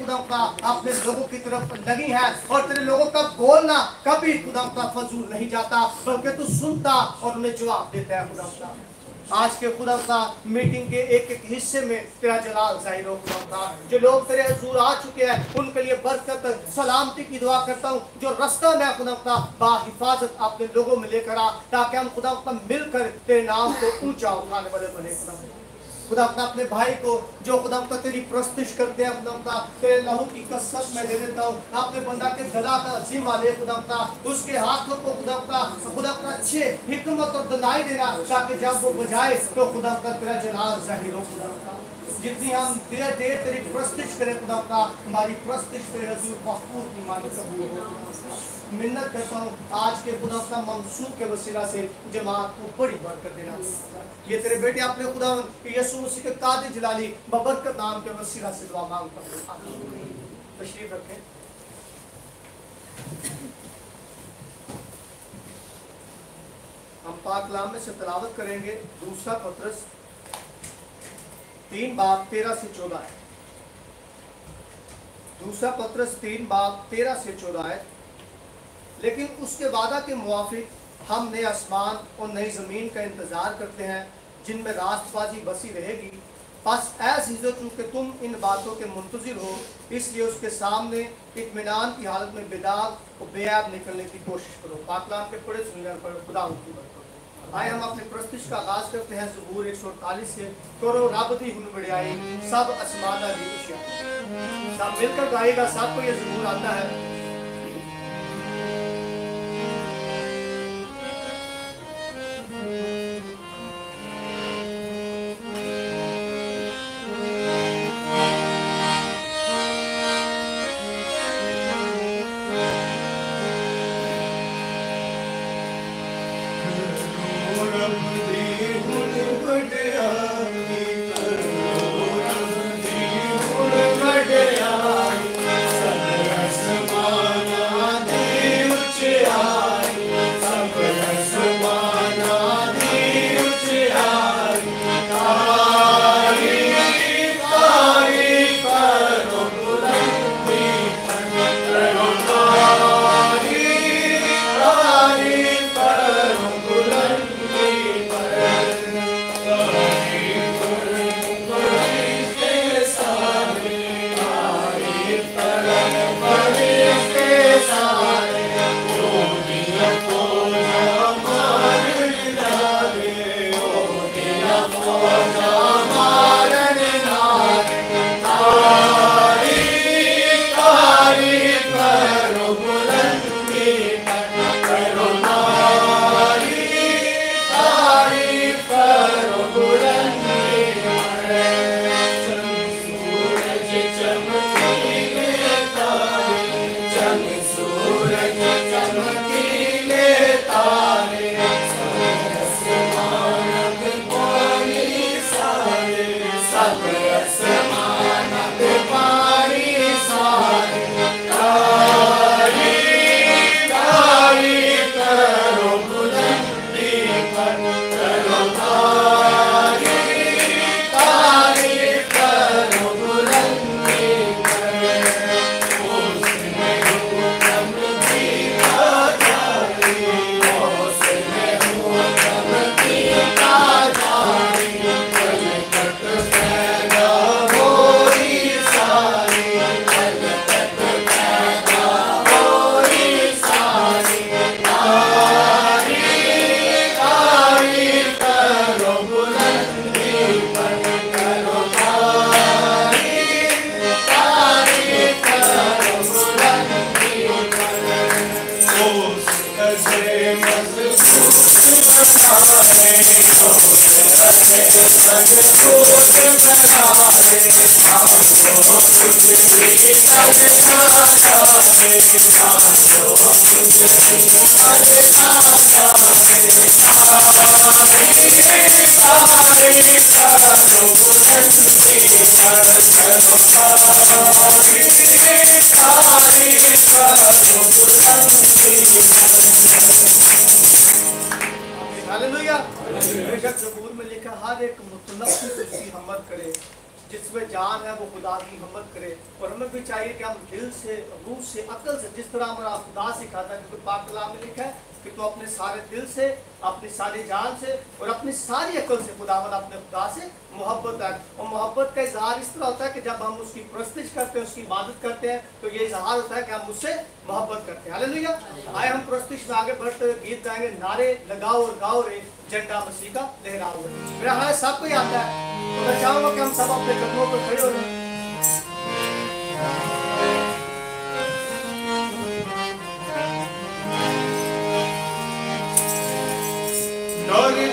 खुदा का अपने लोगों की तरफ़ लगी है और तेरे लोगों का बोलना कभी खुदा का फजूल नहीं जाता, बल्कि तू सुनता और उन्हें जवाब देता है खुदा का। आज के खुदा का मीटिंग के एक एक हिस्से में तेरा जलाल ज़ाहिर हो खुदा का। जो लोग तेरे हजूर आ चुके हैं, उनके लिए बरकत सलामती की दुआ करता हूँ। जो रास्ता मैं खुदा का बाहिफाजत अपने लोगों में लेकर आ, ताकि हम खुदा का मिलकर तेरे नाम को ऊँचा उठाने वाले बने खुदा। खुदा अपना अपने भाई को, जो खुदा का तेरी प्रस्तुत करते हैं, खुदा का तेरे लहू की कसरत में दे देता हूँ। अपने बंदा के गला का जिम्मा ले खुदा का उसके हाथों को, खुदा का खुदा का अच्छे हिकमत और दलाई देना ताकि जब वो बजाए तो खुदा का तेरा जलाल ज़ाहिर हो, खुदा का जितनी हम देर देर तेरी प्रस्तुत करें, खुदा का हमारी प्रस्तुत तेरे हजूर महफूज की मानी कबूल हो मिन्नत करता हूँ। आज के खुदा का मंसूब के वसीला से जमात को बड़ी बरकत देना। ये तेरे बेटे अपने खुदा यीशु मसीह के कादिर जलाली बबरकत नाम के वसीला से दुआ माँगता हूँ। तशरीफ़ रखें। हम पाक कलाम में से तलावत करेंगे। दूसरा पत्रस। तीन बाब तेरह से चौदह है। दूसरा पत्रस, तीन बाब तेरह से चौदह है। लेकिन उसके वादा के मुआफिक हम नए आसमान और नई ज़मीन का इंतज़ार करते हैं, जिनमें रास्तबाजी बसी रहेगी। बस ऐस चूँकि तुम इन बातों के मुंतजर हो, इसलिए उसके सामने इतमान की हालत में बेदाग और बेआब निकलने की कोशिश करो। पाकलाम के पड़े सुनने पर खुदा उनकी बरकत आए, हम अपने प्रस्तुत का आगाज़ करते हैं। जबूर एक सौ अड़तालीस से करो रब दी हुन बड़ियाई सब आसमाना दी सब मिलकर गाएगा, सबको ये जबूर आता है। Yeah. शोक लगाए हम लोग बिजली करना जाने हम लोग बिजली करना जाने आखिरी सारी करो नंदी कर करो आखिरी सारी करो नंदी कर में लिखा हर एक मुतलब की हमत करे। जिसमें जान है वो खुदा की मोहब्बत करे। और हमें भी चाहिए कि हम दिल से, रूह से, अकल से, जिस तरह हमारा खुदा सिखाता है क्योंकि पाक कलाम में लिखा है कि तू अपने सारे दिल से, अपनी सारी जान से और अपनी सारी अकल से खुदावन अपने खुदा से मोहब्बत है और मोहब्बत का इजहार इस तरह होता है कि जब हम उसकी प्रस्तिश करते हैं, उसकी इबादत करते हैं तो ये इजहार होता है कि हम उससे मोहब्बत करते हैं। हालेलुया। आए हम प्रस्तिश में आगे बढ़ते गीत गाएँगे, नारे लगाओ और गाओ रे। झंडा मसीह का लहराओ रे मेरा हाय सबको ही आता है। तो मैं चाहूँगा कि हम सब अपने कदमों पर खड़े हो जाएँ।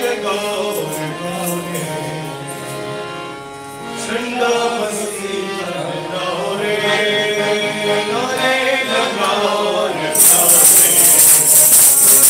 लगाओ रे ठंडा मसीह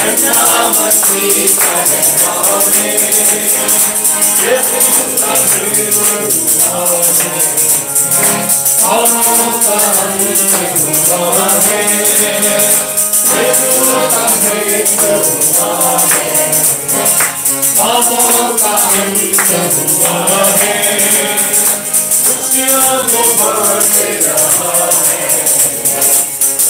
And now my sleep coming morning Yeah, my favorite morning All over me, you know my head With you, my favorite morning All over me, you know you,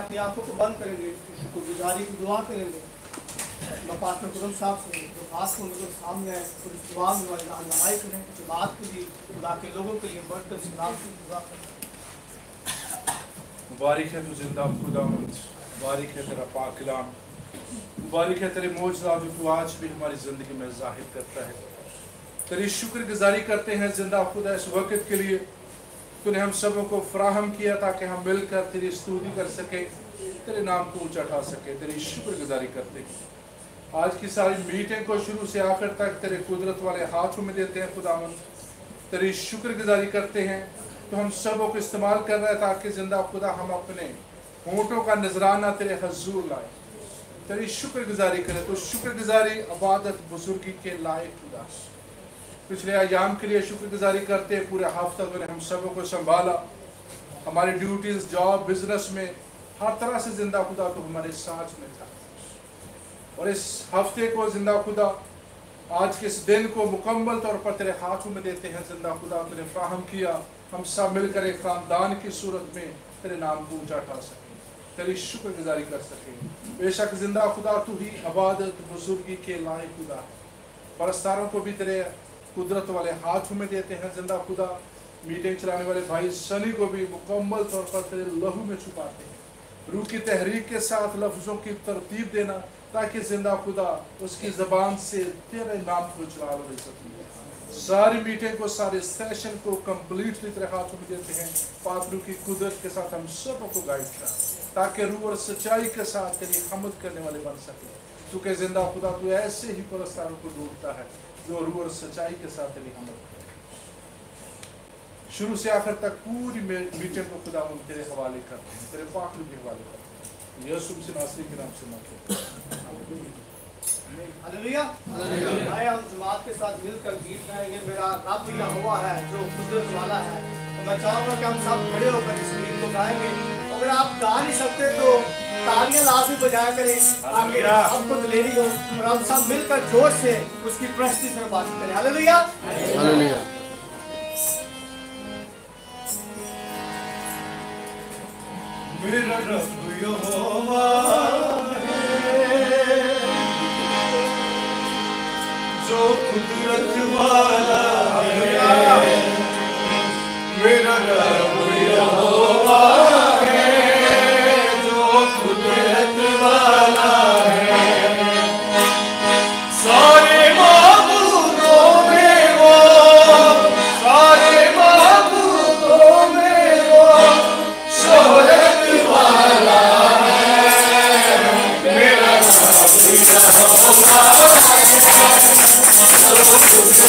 अपनी आँखों को बंद करेंगे शुक्रगुजारी की दुआ करेंगे। मैं पास्टर गुरम साहब से जो खास को मेरे सामने है और इस दुआ में रहनुमाई करें कि बात के लिए खुदा के लोगों के लिए बढ़कर सलाम की दुआ करें। मुबारक है तू ज़िंदा खुदा मुबारक है तेरा पाक कलाम मुबारक है तेरे मौजदा जो तू आज भी हमारी ज़िंदगी में ज़ाहिर करता है? तेरी शुक्रगुजारी करते हैं ज़िंदा खुदा इस वक्त के लिए। तूने हम सबों को फ्राहम किया ताकि हम मिलकर तेरी स्तुति कर सके, तेरे नाम को ऊँचा उठा सके, तेरी शुक्रगुजारी करते हैं। आज की सारी मीटिंग को शुरू से आखिर तक तेरे कुदरत वाले हाथों में देते हैं खुदा तेरी शुक्रगुजारी करते हैं तो हम सबों को इस्तेमाल कर रहे हैं ताकि ज़िंदा खुदा हम अपने होंठों का नजराना तेरे हजूर लाए। तेरी शुक्रगुजारी करें। तो शुक्रगुजारी अबादत बुजुर्गी के लायक खुदा पिछले अयाम के लिए शुक्रगुजारी करते पूरे हफ़्ता तूने हम सबों को संभाला। हमारी ड्यूटीज़ जॉब बिज़नेस में हर तरह से ज़िंदा खुदा तो हमारे साथ में था। और इस हफ़्ते को ज़िंदा खुदा, आज के इस दिन को मुकम्मल तौर पर तेरे हाथों में देते हैं ज़िंदा खुदा। तूने फ्राहम किया। हम सब मिलकर एक खानदान की सूरत में तेरे नाम को ऊँचा उठा सकें। तेरी शुक्रगुजारी कर सके। बेशक ज़िंदा खुदा तू ही अबादत बुजुर्गी के लायक खुदा। है परस्तारों को भी तेरे कुदरत वाले हाथों में देते हैं, ज़िंदा खुदा। मीटिंग चलाने वाले भाई सनी को भी मुकम्मल तौर पर तेरे लहू में छुपाते हैं। रूह की तहरीक के साथ लफ्जों की तरतीब देना, ताकि ज़िंदा खुदा उसकी जबान से तेरे नाम को जलाल हो सके। सारी मीटिंग को, सारे सेशन को कंप्लीटली तेरे हाथों में देते हैं। पात्रों की कुदरत के साथ हम सबको गाइड करा ताकि रूह और सच्चाई के साथ तेरी हमद करने वाले बन सके। क्योंकि ज़िंदा खुदा तू ऐसे ही पुरस्कारों को ढूंढता है, जो रूह और सच्चाई के साथ तेरी हमद करे शुरू से आखिर तक पूरी मीटिंग को खुदा हम तेरे हवाले करते हैं, तेरे पाखलू के हवाले करते हैं। यीशु से नासरी के नाम से मांगते हैं। हम जमात के साथ मिलकर गीत गाएँगे। मेरा रब यहोवा है, जो कुदरत वाला है। तो मैं चाहूँगा कि हम सब खड़े होकर इस गीत को गाएँगे। अगर आप गा नहीं सकते तो तालियाँ लाजमी बजाया करें। आपके आपको दिलेरी हो और हम सब मिलकर ज़ोर से उसकी प्रस्तुति से बात करें। हालेलुया। हालेलुया। मेरा रब यहोवा प्रेम से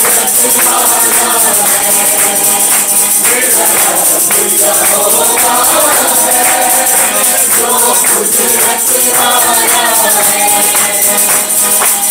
पड़े हैं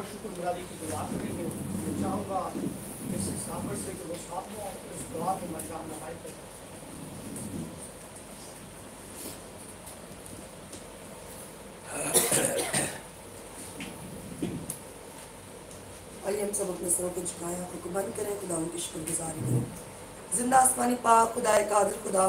शुक्रगुजारी की दुआ करेंगे मैं चाहूँगा इस से कि वो साथ इस को आइए हम सब अपने सरों को झुकाएँ, आँखों को बंद करें खुदा उनकी शुक्रगुजारी करें। ज़िंदा आसमानी पाक खुदाए कादिर खुदा,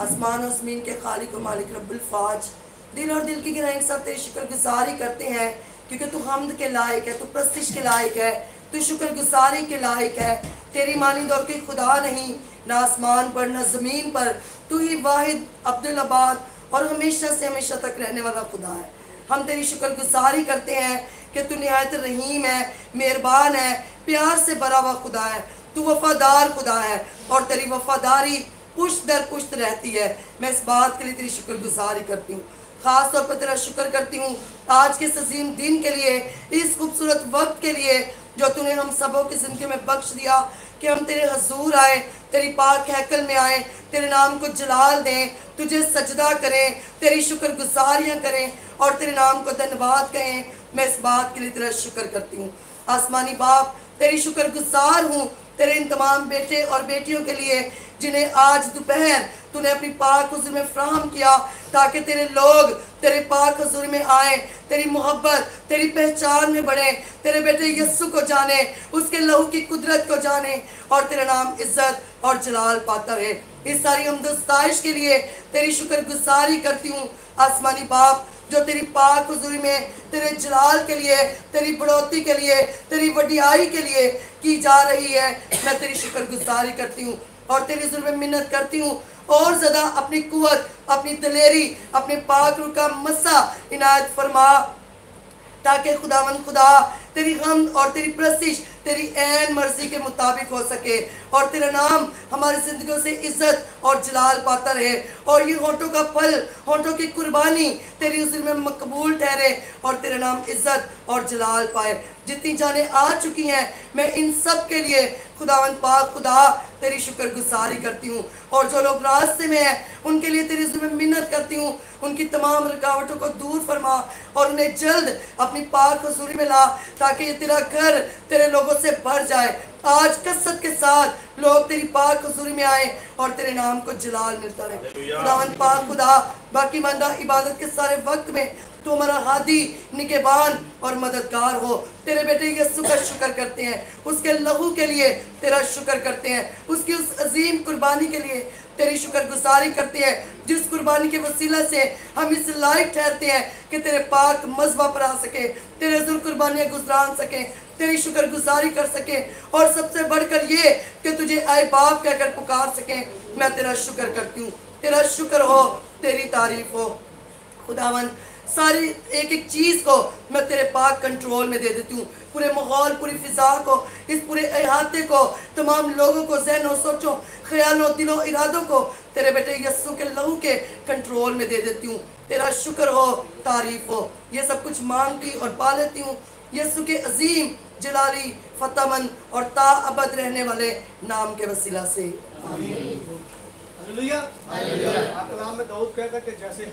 आसमान और ज़मीन के खालिक और मालिक रब्बुल फाज, दिल और दिल की गहराई सब तेरी शुक्रगुजारी करते हैं। क्योंकि तू हमद के लायक है, तू प्रस्तिश के लायक है, तू शुक्रगुजारी के लायक है। तेरी मानी और कोई खुदा नहीं, ना आसमान पर, ना ज़मीन पर। तू ही वाहिद अब्दुल आबाद और हमेशा से हमेशा तक रहने वाला खुदा है। हम तेरी शुक्रगुजारी करते हैं कि तू नहायत रहीम है, मेहरबान है, प्यार से भरा हुआ खुदा है। तू वफादार खुदा है और तेरी वफादारी पुश्त दर पुश्त रहती है। मैं इस बात के लिए तेरी शुक्रगुजारी करती हूँ। खास तौर पर तेरा शुक्र करती हूँ आज के इस अजीम दिन के लिए, इस खूबसूरत वक्त के लिए, जो तूने हम सबों की ज़िंदगी में बख्श दिया कि हम तेरे हजूर आए, तेरी पाक हैकल में आए, तेरे नाम को जलाल दें, तुझे सजदा करें, तेरी शुक्रगुजारियाँ करें और तेरे नाम को धन्यवाद कहें। मैं इस बात के लिए तेरा शुक्र करती हूँ। आसमानी बाप, तेरी शुक्रगुजार हूँ तेरे इन तमाम बेटे और बेटियों के लिए, जिन्हें आज दोपहर तूने अपनी पाक हजूर में फ्राहम किया, ताकि तेरे लोग तेरे पाक हजूर में आए, तेरी मोहब्बत, तेरी पहचान में बढ़े, तेरे बेटे यस्सु को जाने, उसके लहू की कुदरत को जाने, और तेरा नाम इज़्ज़त और जलाल पाता रहे। इस सारी हमदस्ताइश के लिए तेरी शुक्रगुजारी करती हूँ। आसमानी बाप जो तेरी पाक हुजूरी में, तेरे जलाल के लिए, तेरी बढ़ोतरी के लिए, तेरी वडियाई के लिए की जा रही है, मैं तेरी शुक्रगुजारी करती हूँ और तेरी हुजूर में मिन्नत करती हूँ। और ज़्यादा अपनी कुत अपनी दलेरी, अपने पाक रूह का मस्सा इनायत फरमा, ताकि खुदावन खुदा, तेरी गम और तेरी प्रस्तिश, तेरी ऐन मर्ज़ी के मुताबिक हो सके। और तेरा नाम हमारी जिंदगियों से इज़्ज़त और जलाल पाता रहे। और ये होठों का फल, होठों की कुर्बानी तेरी उस में मकबूल ठहरे और तेरा नाम इज़्ज़त और जलाल पाए। जितनी जाने आ चुकी हैं, मैं इन सब के लिए खुदावन पाक खुदा तेरी शुक्रगुजारी करती हूँ। और जो लोग रास्ते में हैं, उनके लिए तेरी में मिन्नत करती हूँ। उनकी तमाम रुकावटों को दूर फरमा और उन्हें जल्द अपनी पाक हजूरी में ला ताकि ये तेरा घर तेरे लोगों से भर जाए। आज कसरत के साथ लोग तेरी पाक हजूरी में आए और तेरे नाम को जलाल मिलता रहे। खुदावन पाक खुदा। बाकी मंदा इबादत के सारे वक्त में तू हमारा हादी निकेबान और मददगार हो। तेरे बेटे यस्सु का शुक्र करते हैं। उसके लहू के लिए तेरा शुक्र करते हैं। उसकी उस अजीम कुर्बानी के लिए तेरी शुक्रगुजारी करते हैं। जिस कुर्बानी के वसीला से हम इस लायक ठहरते हैं कि तेरे पाक मजबा पर आ सके तेरे जुर कुर्बानियाँ गुजरान सके। तेरी शुक्रगुजारी कर सके और सबसे बढ़कर ये कि तुझे आए बाप कहकर पुकार सके। मैं तेरा शुक्र करती हूँ। तेरा शुक्र हो, तेरी तारीफ़ हो। खुदावन, सारी एक एक चीज़ को मैं तेरे पाक कंट्रोल में दे देती हूँ। पूरे माहौल, पूरी फिजा को, इस पूरे अहाते को, तमाम लोगों को, जहनों, सोचों, ख्यालों, दिलों, इरादों को तेरे बेटे यस्सु के लहू के कंट्रोल में दे देती हूँ। तेरा शुक्र हो, तारीफ़ हो। ये सब कुछ मांगती और पा लेती हूँ। यस्सु के अजीम, जलाली, फतमन और ता अबद रहने वाले नाम के वसीला से। में दाऊद कहता कि जैसे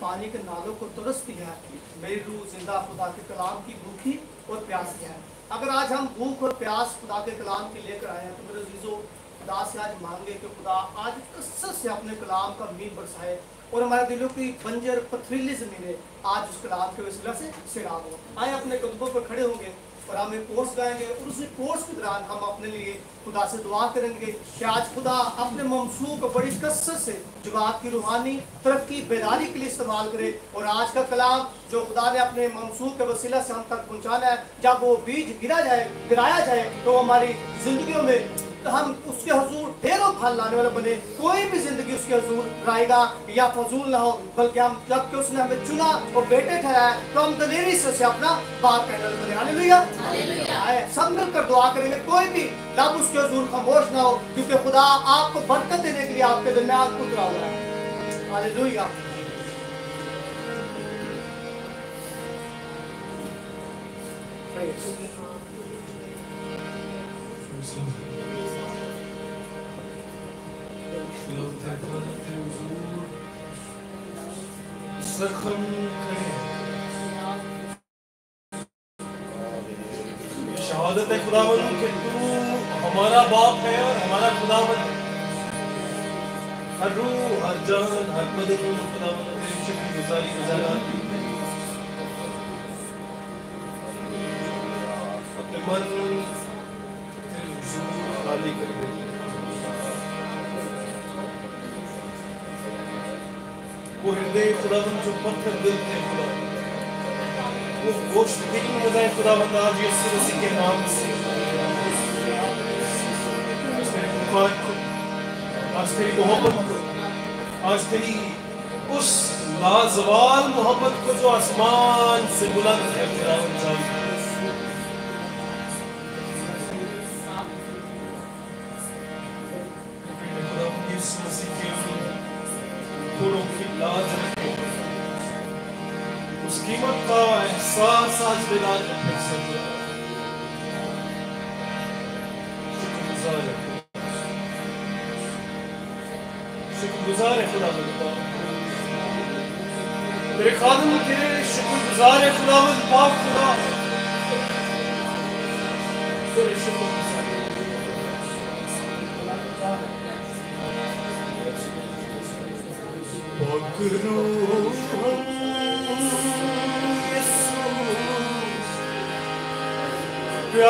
पानी के नालों को है, मेरी रूह ज़िंदा खुदा के कलाम की भूखी और प्यासी है। अगर आज हम भूख और प्यास खुदा के कलाम की लेकर आए हैं तो मेरे अजीजों, खुदा से आज मांगे कि खुदा आज कसरत से अपने कलाम का मीन बरसाए और हमारे दिलों की बंजर पथरीली जमीनें आज उस कलाम के वसीला से सिराब हो आए अपने कदमों पर खड़े होंगे और हम एक कोर्स गाएँगे और उसी कोर्स के दौरान हम अपने लिए खुदा से दुआ करेंगे कि आज खुदा अपने ममसू को बड़ी कसरत से जमात की रूहानी, तरक्की, बेदारी के लिए इस्तेमाल करे और आज का कलाम जो खुदा ने अपने ममसू के वसीला से हम तक पहुँचाना है, जब वो बीज गिरा जाए, गिराया जाए तो हमारी जिंदगियों में तो हम उसके हजूर ढेरों फल लाने वाले बने। कोई भी ज़िंदगी उसके हजूर लाएगा या फजूल ना हो बल्कि हम जबकि उसने हमें चुना और बेटे ठहराया तो हम दलेरी से, से अपना बात कहने वाले बने। हालेलुया। आए सब मिलकर दुआ करेंगे कोई भी लब उसके हजूर खामोश ना हो क्योंकि खुदा आपको बरकत देने के लिए आपके आपको उतरा हुआ है। हालेलुया। Praise. शहादत है खुदावन कि, तू हमारा बाप है और हमारा खुदावन है। हर रूह, हर जान, हर बदन खुदावन तेरी शुक्रगुजारी गुजारा मन तेरे हुजूर खाली कर दे। वो हृदय खुदा जो पत्थर दिल थे खुदा वो गोश्त दिल में जाए खुदावन आज यीशु मसीह के नाम से आज तेरे मोहब्बत को आज तेरी उस लाजवाल मोहब्बत को जो आसमान से बुलंद है खुदा जान on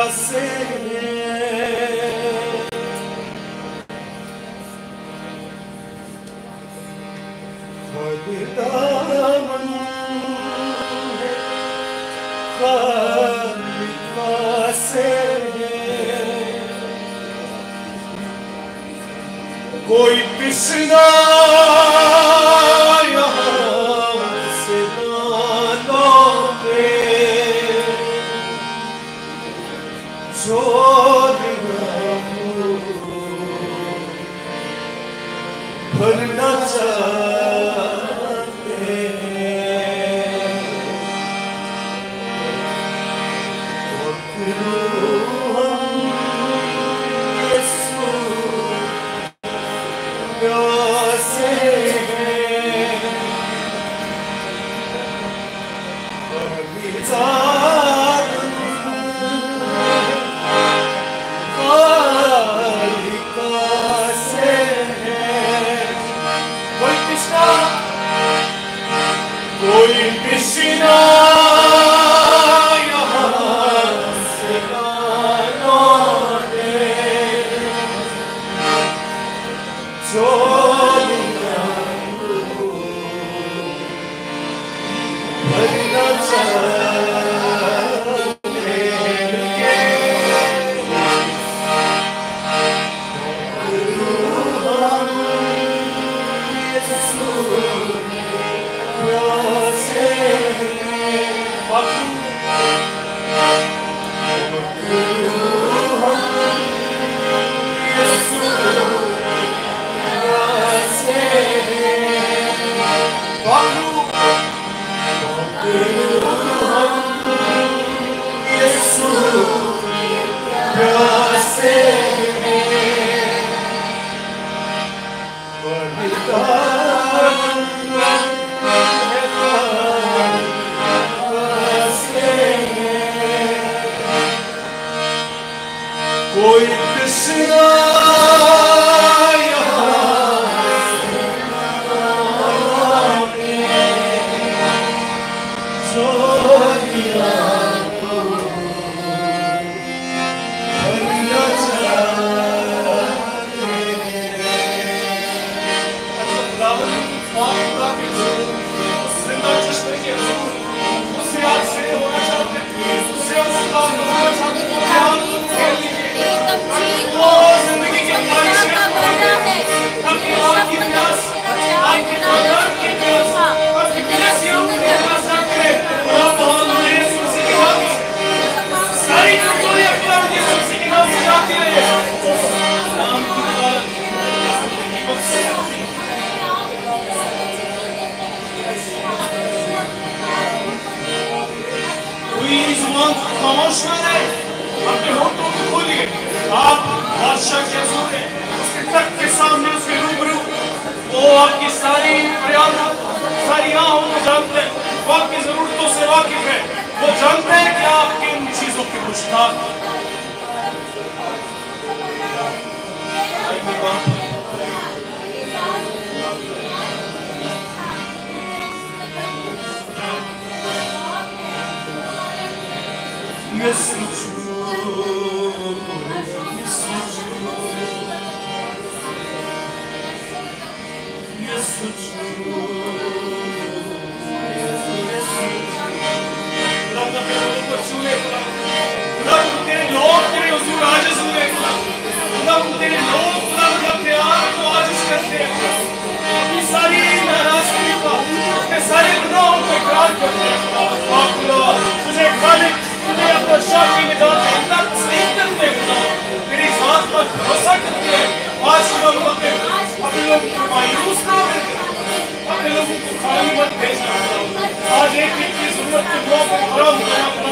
प्यासे जो भरना was not हमारे उसूल आज असूल है खुदा तेरे लोग खुदा का प्यार को आज करते हैं। अपनी सारी नाराज़गी का, अपने सारे गुनाहों को इकरार करते हैं। आप खुदा तुझे खालिक तुझे अपना शाही निदान अंदर तस्लीम करते हैं तेरी जात पर भरोसा करते हैं आज खुदा मत अपने लोगों को मायूस ना करते अपने लोगों को खाली मत भेजना। आज एक दिन की ज़रूरत को दुआ पर खड़ा होना, अपना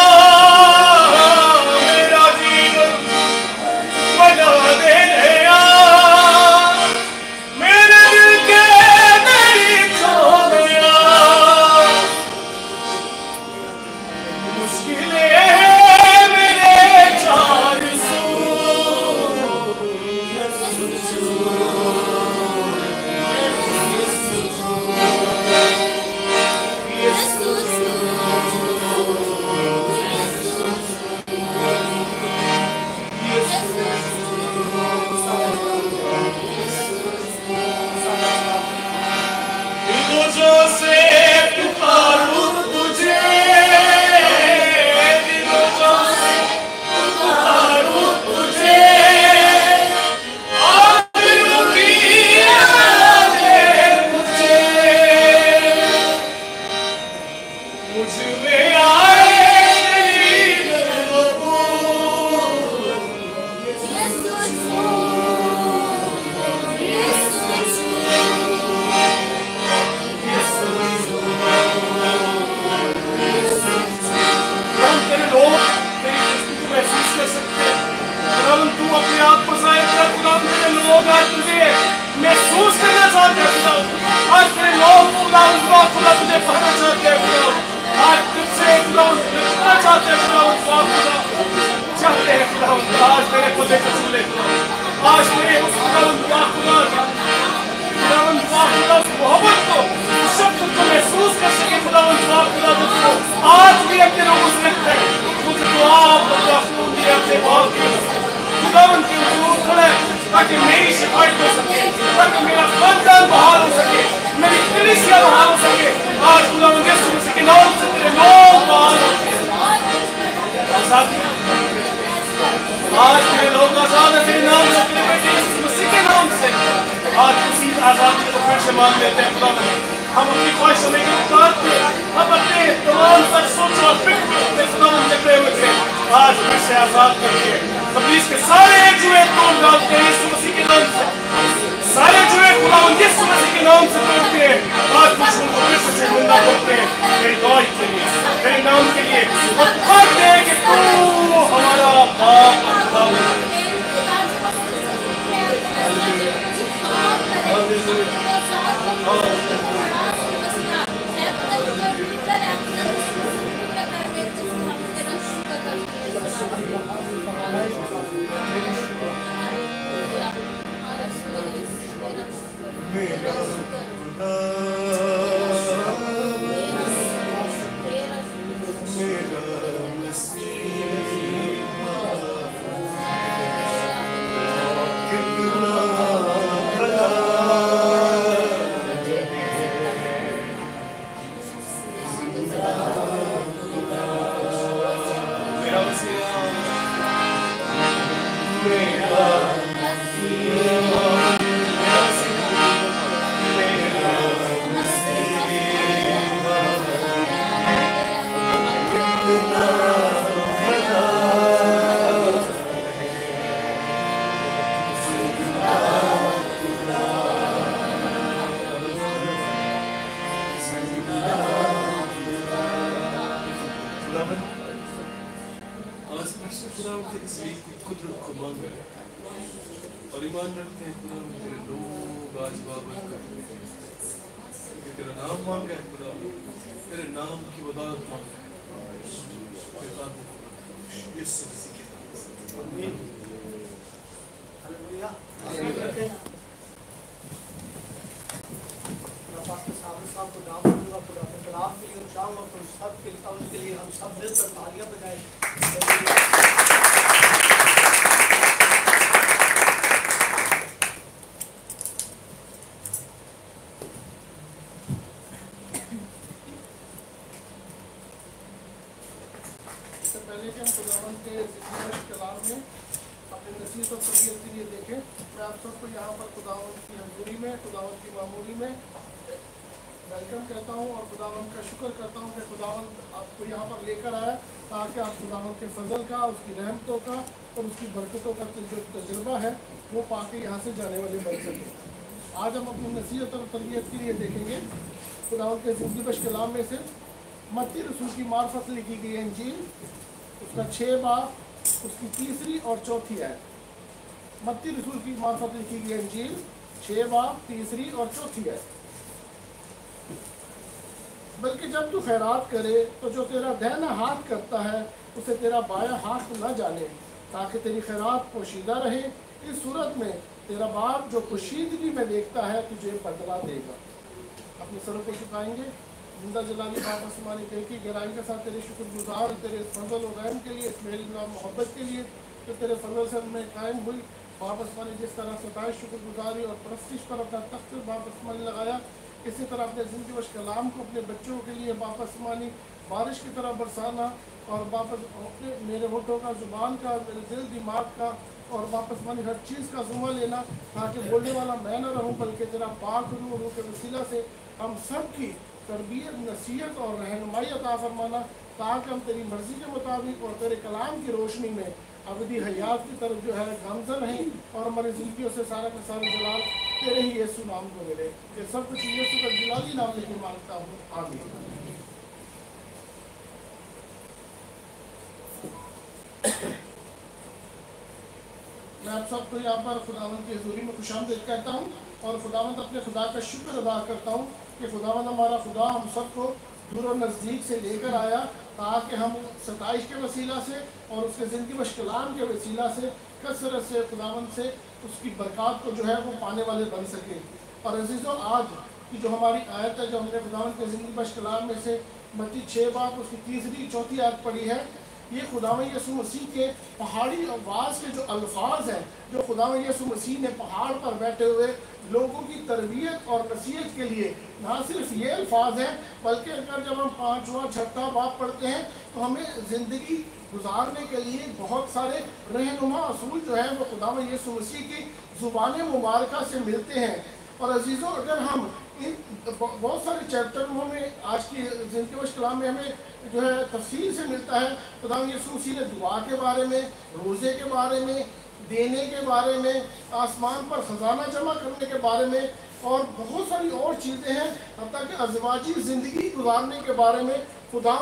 आज फिर से आज़ाद करिए तबलीस के सारे जुए तोड़ डालते हैं यीशु मसीह के नाम से सारे जुए खुदा यीशु मसीह के नाम से तोड़ते हैं आज कुछ उनको फिर से ज़िंदा करते हैं मेरी दुआ के लिए मेरे नाम के लिए और पुकारते हैं कि तू हमारा बाप खुदा Hallelujah. Hallelujah. Mira, ah. यहाँ पर खुदावन की हजूरी में खुदावन की मामूली में। वेलकम कहता हूँ और खुदावन का शुक्र करता हूँ कि खुदावन आपको यहाँ पर लेकर आया, ताकि आप खुदावन के फजल का, उसकी रहमतों का और उसकी बरकतों का जो तजुर्बा है, वो पाके यहाँ से जाने वाले बन सके आज हम अपनी नसीहत और तरबियत के लिए देखेंगे। खुदावन के ज़िंदगी कलाम में से मती रसूल की मार्फत लिखी गई अंजील उसका छः बाब उसकी तीसरी और चौथी है मत्ती रसूल की मार्फत लिखी गई अंजील छः बाब तीसरी और चौथी है। बल्कि जब तू खैरात करे तो जो तेरा दहना हाथ करता है, उसे तेरा बायां हाथ न जाने, ताकि तेरी खैरात पोशीदा रहे। इस सूरत में तेरा बाप जो पोशीदगी में देखता है, तुझे बदला देगा। अपने सरों को झुकाएँगे ज़िंदा जलाली बाप आसमानी कह की गहराई के साथ तेरे शुक्रगुजार, तेरे फजल और रहम के लिए इस मेरी मोहब्बत के लिए तो तेरे फजल से में कायम हुई बाप आसमानी जिस तरह से सताइश शुक्रगुजारी और परस्तिश पर अपना तख्त वापस आसमानी लगाया, इसी तरह अपने ज़िंदगी वश कलाम को अपने बच्चों के लिए वापस मानी, बारिश की तरह बरसाना और वापस अपने मेरे होठों का, ज़ुबान का, मेरे दिल दिमाग का और वापस मानी हर चीज़ का जुम्मा लेना, ताकि बोलने वाला मैं न रहूँ, बल्कि जरा पाक रूह रूह के वसीला से हम सब की तरबियत, नसीहत और रहनुमाई अता फरमाना, ताकि हम तेरी मर्ज़ी के मुताबिक और तेरे कलाम की रोशनी में अबदी हयात की तरफ़ जो है गामजन हैं और हमारी ज़िंदगियों से सारा का सारा जलाल तेरे ही यीशु नाम को मिले। ये सब कुछ यीशु का जलाली नाम लेके माँगता हूँ। आमीन। मैं आप सबको यहाँ पर खुदावंत की हजूरी में खुशामद कहता हूँ और खुदावंत अपने खुदा का शुक्र अदा करता हूँ कि खुदावंत हमारा खुदा हम सबको दूर और नज़दीक से लेकर आया ताकि हम सताइश के वसीला से और उसके ज़िंदगी मशकलाम के वसीला से, कसरत से, खुदावंत से उसकी बरक़ात को जो है वो पाने वाले बन सके। और अजीज़ों, आज की जो हमारी आयत है, जो हमने खुदावंत के ज़िंदगी मशकलाम में से मती छः बाप उसकी तीसरी, चौथी आयत पढ़ी है, ये खुदावन यसु मसीह के पहाड़ी आवाज़ के जो अल्फाज हैं जो खुदा यसु मसीह ने पहाड़ पर बैठे हुए लोगों की तरबियत और नसीहत के लिए, ना सिर्फ़ ये अल्फाज हैं, बल्कि अगर जब हम पाँचवा, छठा बाप पढ़ते हैं तो हमें ज़िंदगी गुजारने के लिए बहुत सारे रहनुमा असूल जो है, वो खुदा यसु मसीह की ज़ुबान मुबारक से मिलते हैं। और अजीज़ों, अगर हम इन बहुत सारे चैप्टर में, आज की ज़िंदगी वश में हमें जो है तफसील से मिलता है, खुदा यसू मसीह ने दुआ के बारे में, रोज़े के बारे में देने के बारे में, आसमान पर ख़जाना जमा करने के बारे में और बहुत सारी और चीज़ें हैं। हती कि अजवाजी ज़िंदगी गुजारने के बारे में खुदा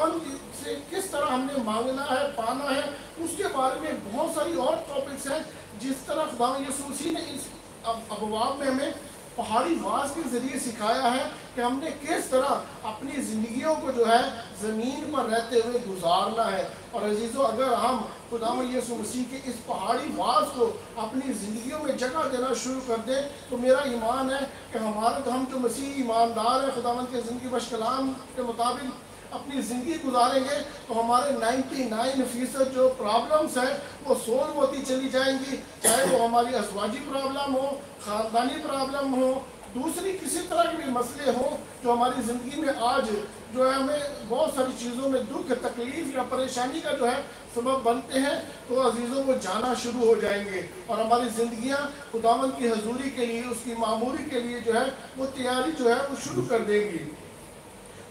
से किस तरह हमने मांगना है, पाना है, उसके बारे में बहुत सारी और टॉपिक्स हैं। जिस तरह खुदा यसूसी ने इस अफवाब में हमें पहाड़ी वास के ज़रिए सिखाया है कि हमने किस तरह अपनी ज़िंदगियों को जो है ज़मीन पर रहते हुए गुजारना है। और अजीज़ों, अगर हम खुदा यसु मसीह के इस पहाड़ी वास को अपनी ज़िंदगियों में जगह देना शुरू कर दें तो मेरा ईमान है कि हमारा तो हम जो मसीह ईमानदार है खुदावन के ज़िंदगी बश कलाम के मुताबिक अपनी ज़िंदगी गुजारेंगे तो हमारे 99 फ़ीसद जो प्रॉब्लम्स हैं, वो सोल्व होती चली जाएँगी। चाहे वो हमारी असवाजी प्रॉब्लम हो, ख़ानदानी प्रॉब्लम हो, दूसरी किसी तरह के भी मसले हों, जो हमारी ज़िंदगी में आज जो है हमें बहुत सारी चीज़ों में दुख, तकलीफ़ या परेशानी का जो है सबब बनते हैं तो अजीज़ों वो जाना शुरू हो जाएँगे। और हमारी ज़िंदगियाँ खुदावन की हजूरी के लिए, उसकी मामूरी के लिए जो है, वो तैयारी जो है वो शुरू कर देंगी।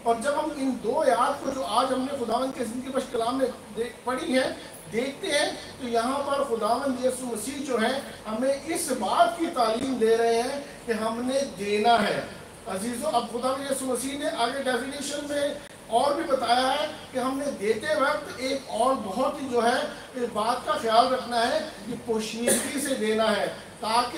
और जब हम इन दो याद को जो आज हमने खुदावन के ज़िंदगी बश कलाम में पढ़ी है, देखते हैं तो यहाँ पर खुदावन यसु मसीह जो है, हमें इस बात की तालीम दे रहे हैं कि हमने देना है। अजीज़ों, अब खुदा यसु मसीह ने आगे डेफिनेशन में और भी बताया है कि हमने देते वक्त एक और बहुत ही जो है, इस बात का ख्याल रखना है कि पोशीदगी से देना है, ताकि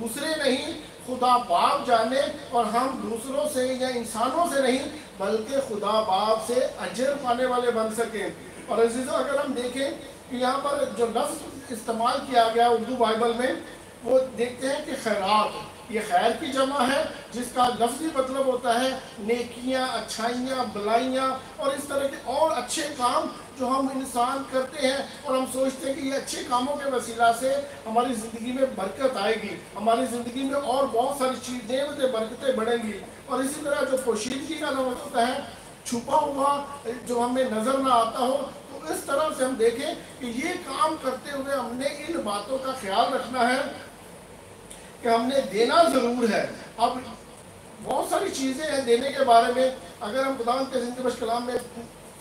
दूसरे नहीं खुदा बाप जाने और हम दूसरों से या इंसानों से नहीं, बल्कि खुदा बाप से अजर पाने वाले बन सकें। और अजीज़ों, अगर हम देखें कि यहाँ पर जो लफ्ज़ इस्तेमाल किया गया उर्दू बाइबल में, वो देखते हैं कि खैरात ये खैर की जमा है, जिसका लफ्जी मतलब होता है नेकियाँ, अच्छाइयाँ, भलाइयाँ और इस तरह के और अच्छे काम जो हम इंसान करते हैं और हम सोचते हैं कि ये अच्छे कामों के वसीला से हमारी ज़िंदगी में बरकत आएगी, हमारी ज़िंदगी में और बहुत सारी चीज़ें बरकतें बढ़ेंगी। और इसी तरह जो पोशीदगी का मतलब होता है, छुपा हुआ जो हमें नज़र ना आता हो तो इस तरह से हम देखें कि ये काम करते हुए हमने इन बातों का ख्याल रखना है। कि हमने देना ज़रूर है। अब बहुत सारी चीज़ें हैं देने के बारे में। अगर हम खुदा के ज़िंदगी बश कलाम में,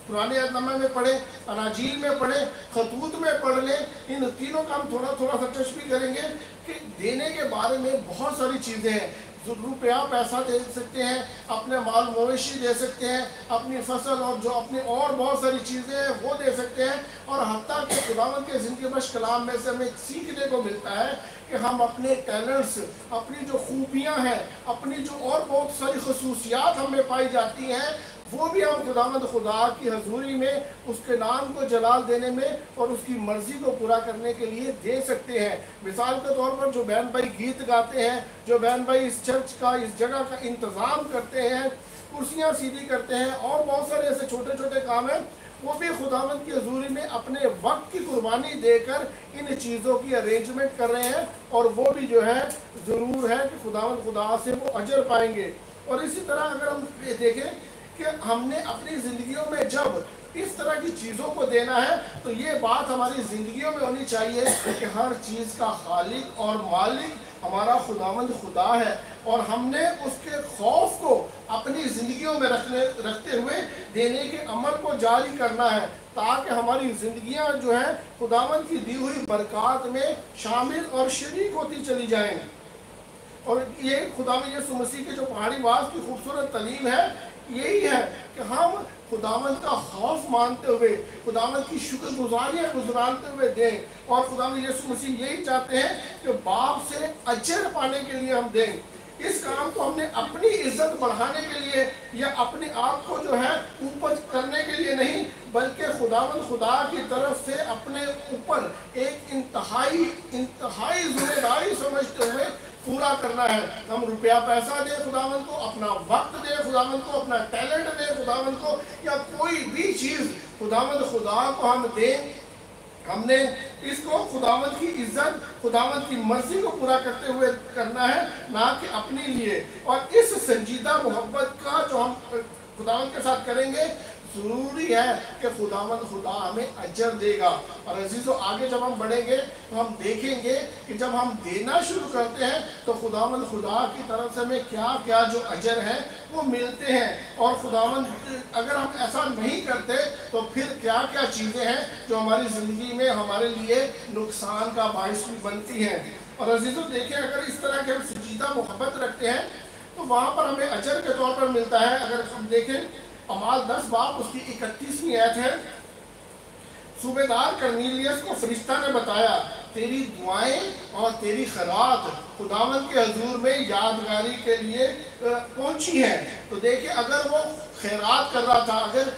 पुराने अदनामा में पढ़े, अनाजील में पढ़े, खतूत में पढ़ लें, इन तीनों का हम थोड़ा थोड़ा सा टच भी करेंगे कि देने के बारे में बहुत सारी चीज़ें हैं। रुपया पैसा दे सकते हैं, अपने माल मवेशी दे सकते हैं, अपनी फ़सल और जो अपनी और बहुत सारी चीज़ें हैं, वो दे सकते हैं। और हती के खुदावत के ज़िंदगी बश कलाम में से हमें सीखने को मिलता है कि हम अपने टैलेंट्स अपनी जो खूबियाँ हैं, अपनी जो और बहुत सारी खसूसियात हमें पाई जाती हैं वो भी हम खुदामद खुदा की हजूरी में, उसके नाम को जलाल देने में और उसकी मर्ज़ी को पूरा करने के लिए दे सकते हैं। मिसाल के तौर पर जो बहन भाई गीत गाते हैं, जो बहन भाई इस चर्च का, इस जगह का इंतज़ाम करते हैं, कुर्सियाँ सीधी करते हैं और बहुत सारे ऐसे छोटे छोटे काम हैं, वो भी खुदावंद की हजूरी में अपने वक्त की कुर्बानी देकर इन चीज़ों की अरेंजमेंट कर रहे हैं और वो भी जो है, ज़रूर है कि खुदावंद खुदा से वो अजर पाएँगे। और इसी तरह अगर हम देखें कि हमने अपनी ज़िंदगियों में जब इस तरह की चीज़ों को देना है तो ये बात हमारी ज़िंदगियों में होनी चाहिए कि हर चीज़ का खालिक और मालिक हमारा खुदावंद खुदा है। और हमने उसके खौफ को अपनी ज़िंदगियों में रखने, रखते हुए देने के अमल को जारी करना है, ताकि हमारी ज़िंदगियाँ जो है, खुदावंद की दी हुई बरक़ात में शामिल और शरीक होती चली जाएँ और ये खुदा में यसु मसीह के जो पहाड़ी वास की खूबसूरत तलीम है यही है कि हम खुदावन का खौफ मानते हुए खुदावन की शुक्रगुजारियाँ गुजरानते हुए दें। और खुदा यसु मसीह यही चाहते हैं कि बाप से अजर पाने के लिए हम दें। इस काम को हमने अपनी इज़्ज़त बढ़ाने के लिए या अपने आप को जो है ऊपर करने के लिए नहीं, बल्कि खुदावन खुदा की तरफ़ से अपने ऊपर एक इंतहाई इंतहाई ज़िम्मेदारी समझते हुए पूरा करना है। हम रुपया पैसा दे खुदावन को, अपना वक्त दे खुदावन को, अपना टैलेंट दे खुदावन को, या कोई भी चीज़ खुदावन खुदा को हम दें, हमने इसको खुदावत की इज़्ज़त, खुदावत की मर्ज़ी को पूरा करते हुए करना है, ना कि अपने लिए। और इस संजीदा मोहब्बत का जो हम खुदावत के साथ करेंगे ज़रूरी है कि खुदावन खुदा हमें अजर देगा। और अजीज़ों, आगे जब हम बढ़ेंगे तो हम देखेंगे कि जब हम देना शुरू करते हैं तो खुदावन खुदा की तरफ़ से हमें क्या क्या जो अजर है, वो मिलते हैं। और खुदावन अगर हम ऐसा नहीं करते तो फिर क्या क्या चीज़ें हैं जो हमारी ज़िंदगी में हमारे लिए नुकसान का बायस भी बनती हैं। और अजीज़ों देखें अगर इस तरह के हम संजीदा मोहब्बत रखते हैं तो वहाँ पर हमें अजर के तौर पर मिलता है। अगर हम देखें अमाल दस बाप उसकी इकतीसवीं ऐत है। सूबेदार करनीलियस को फरिश्ता ने बताया, तेरी दुआएँ और तेरी खरात खुदावन के हजूर में यादगारी के लिए पहुँची है। तो देखिए, अगर वो खैरात कर रहा था, अगर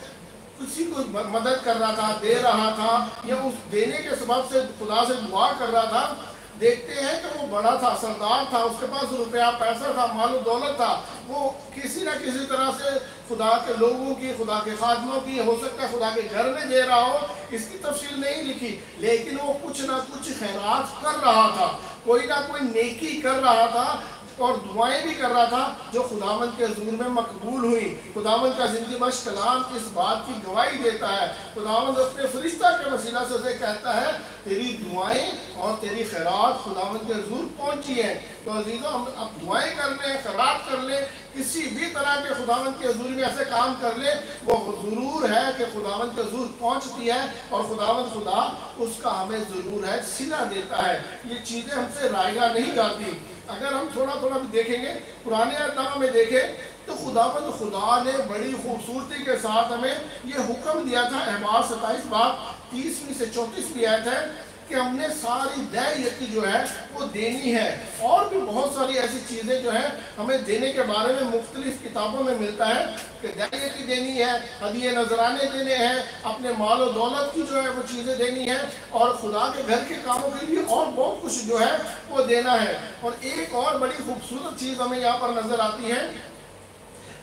किसी को मदद कर रहा था, दे रहा था, या उस देने के सबब से खुदा से दुआ कर रहा था देखते हैं कि वो बड़ा था, सरदार था, उसके पास रुपया, पैसा था, मालू दौलत था। वो किसी ना किसी तरह से खुदा के लोगों की, खुदा के खादमों की, हो सकता है खुदा के घर में दे रहा हो, इसकी तफसील नहीं लिखी। लेकिन वो कुछ ना कुछ खैरात कर रहा था। कोई ना कोई नेकी कर रहा था और दुआएँ भी कर रहा था जो खुदावन के हजूर में मकबूल हुई। खुदावन का ज़िंदगी बश कलाम इस बात की गवाही देता है। खुदावन अपने फरिश्ता के वसीला से उसे कहता है, तेरी दुआएँ और तेरी खैरात खुदावन के हजूर पहुँची है। तो अजीज़ों, हम अब दुआएँ कर लें, खैरात कर लें, किसी भी तरह के खुदावन के हजूर में ऐसे काम कर ले, वो ज़रूर है कि खुदावन के हजूर पहुँचती है और खुदावन खुदा उसका हमें ज़रूर है, सिला देता है। ये चीज़ें हमसे रायगा नहीं जाती। अगर हम थोड़ा थोड़ा देखेंगे, पुराने अहदामा में देखें तो खुदावंद खुदा ने बड़ी खूबसूरती के साथ हमें ये हुक्म दिया था, अहबार सताईस बाब तीसवीं से चौंतीसवीं आयत है कि हमने सारी दय यकी जो है, वो देनी है। और भी बहुत सारी ऐसी चीज़ें जो है, हमें देने के बारे में मुख्तलिफ़ किताबों में मिलता है कि दय यकी देनी है हदिये नजराने देने हैं, अपने माल और दौलत की जो है, वो चीज़ें देनी है, और खुदा के घर के कामों के लिए और बहुत कुछ जो है, वो देना है। और एक और बड़ी खूबसूरत चीज़ हमें यहाँ पर नज़र आती है।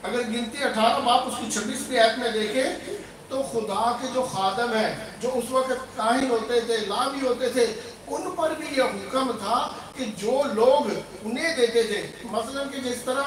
अगर गिनती अठारह बाप उसकी छब्बीसवीं ऐप में देखें तो खुदा के जो खादम है, जो उस वक्त काहिन होते थे लाभी होते थे, उन पर भी यह हुक्म था कि जो लोग उन्हें देते थे। मसलन कि जिस तरह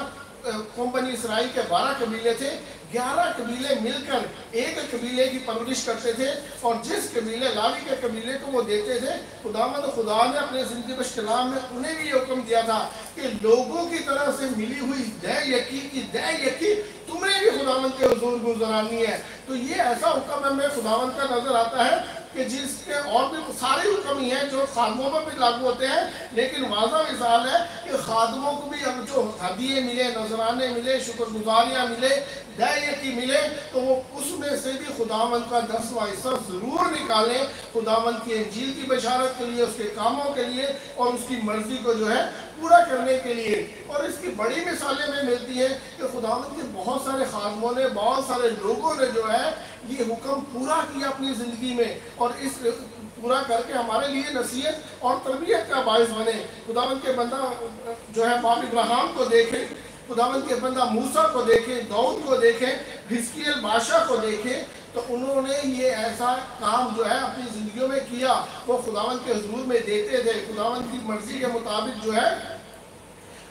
कंपनी इसराइल के बारह कबीले थे ग्यारह कबीले मिलकर एक कबीले की परवरिश करते थे और जिस कबीले, लावी के कबीले को वो देते थे, खुदामद खुदा ने अपने ज़िंदगी कलाम में उन्हें भी हुक्म दिया था कि लोगों की तरह से मिली हुई दय यकी की दय यकी तुम्हें भी खुदावंत के हजूर गुजरानी है। तो ये ऐसा हुक्म हमें खुदावंत का नज़र आता है कि जिसके और भी सारे हुक्म ही हैं जो खादमों पर भी लागू होते हैं, लेकिन वाजा मिसाल है कि खादमों को भी अब जो हदिये मिले, नजराने मिले, शुक्रगुजारियाँ मिले दया की मिले तो वो उसमें से भी खुदावंत का दसवा हिस्सा ज़रूर निकालें। खुदावंत की अंजील की बशारत के लिए, उसके कामों के लिए और उसकी मर्ज़ी को जो है पूरा करने के लिए। और इसकी बड़ी मिसालें में मिलती हैं कि खुदावंत के बहुत सारे खादमों ने, बहुत सारे लोगों ने जो है ये हुक्म पूरा किया अपनी ज़िंदगी में। और इस पूरा करके हमारे लिए नसीहत और तरबियत का बायस बने। खुदावंत के बंदा जो है बाप इब्राहम को देखें खुदावंत के बंदा मूसा को देखें, दाऊद को देखें हिस्कियल बादशाह को देखें तो उन्होंने ये ऐसा काम जो है अपनी ज़िंदगियों में किया। वो खुदावन के हजूर में देते थे। खुदावन की मर्ज़ी के मुताबिक जो है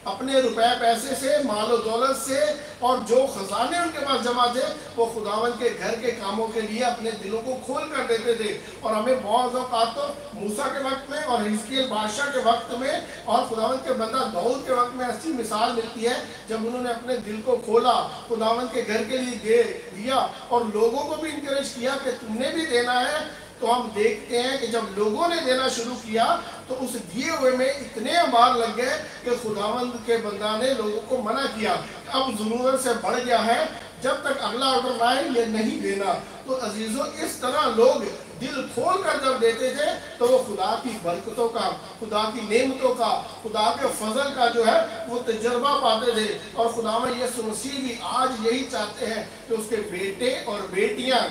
अपने रुपए पैसे से, मालो दौलत से और जो खजाने उनके पास जमा थे, वो खुदावन के घर के कामों के लिए अपने दिलों को खोल कर देते थे। और हमें बहुत अवकात तो मूसा के वक्त में और हिस्कियल बादशाह के वक्त में और खुदावन के बंदा दाऊद के वक्त में ऐसी मिसाल मिलती है, जब उन्होंने अपने दिल को खोला खुदावन के घर के लिए दिया और लोगों को भी इंकरेज किया कि तुमने भी देना है तो हम देखते हैं कि जब लोगों ने देना शुरू किया तो उस दिए हुए में इतने अमार लग गए कि खुदावंद के बंदा ने लोगों को मना किया। अब ज़रूरत से बढ़ गया है। जब तक अगला ऑर्डर आए ये नहीं देना। तो अजीज़ों, इस तरह लोग दिल खोल कर जब देते थे तो वो खुदा की बरकतों का, खुदा की नेमतों का, खुदा के फजल का जो है, वो तजर्बा पाते थे। और खुदा में यसु मसीह भी आज यही चाहते हैं कि उसके बेटे और बेटियाँ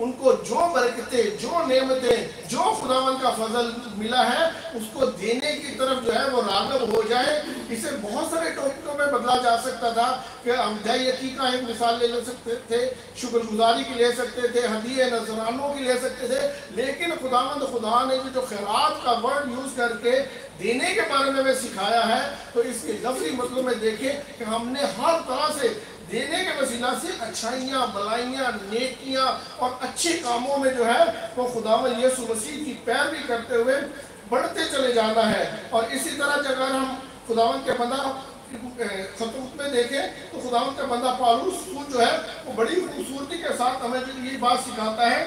उनको जो बरकतें, जो नेमतें, जो खुदावन का फजल मिला है, उसको देने की तरफ़ जो है वो रागब हो जाए। इसे बहुत सारे टॉपिकों में बदला जा सकता था कि हम यकी का एक मिसाल ले ले सकते थे, शुक्रगुजारी की ले सकते थे, हदिये नजरानों की ले सकते थे, लेकिन खुदावंद खुदा ने जो खैरात का वर्ड यूज़ करके देने के बारे में सिखाया है तो इसके लफ्जी मतलब में देखें कि हमने हर तरह से देने के वसीला से अच्छाइयाँ भलाइयाँ नेकियाँ और अच्छे कामों में जो है, वो खुदा यसु मसीह की पैरवी करते हुए बढ़ते चले जाना है। और इसी तरह अगर हम खुदावन के बंदा खतूत में देखें तो खुदावन का बंदा पालूस जो है, वो बड़ी खूबसूरती के साथ हमें ये बात सिखाता है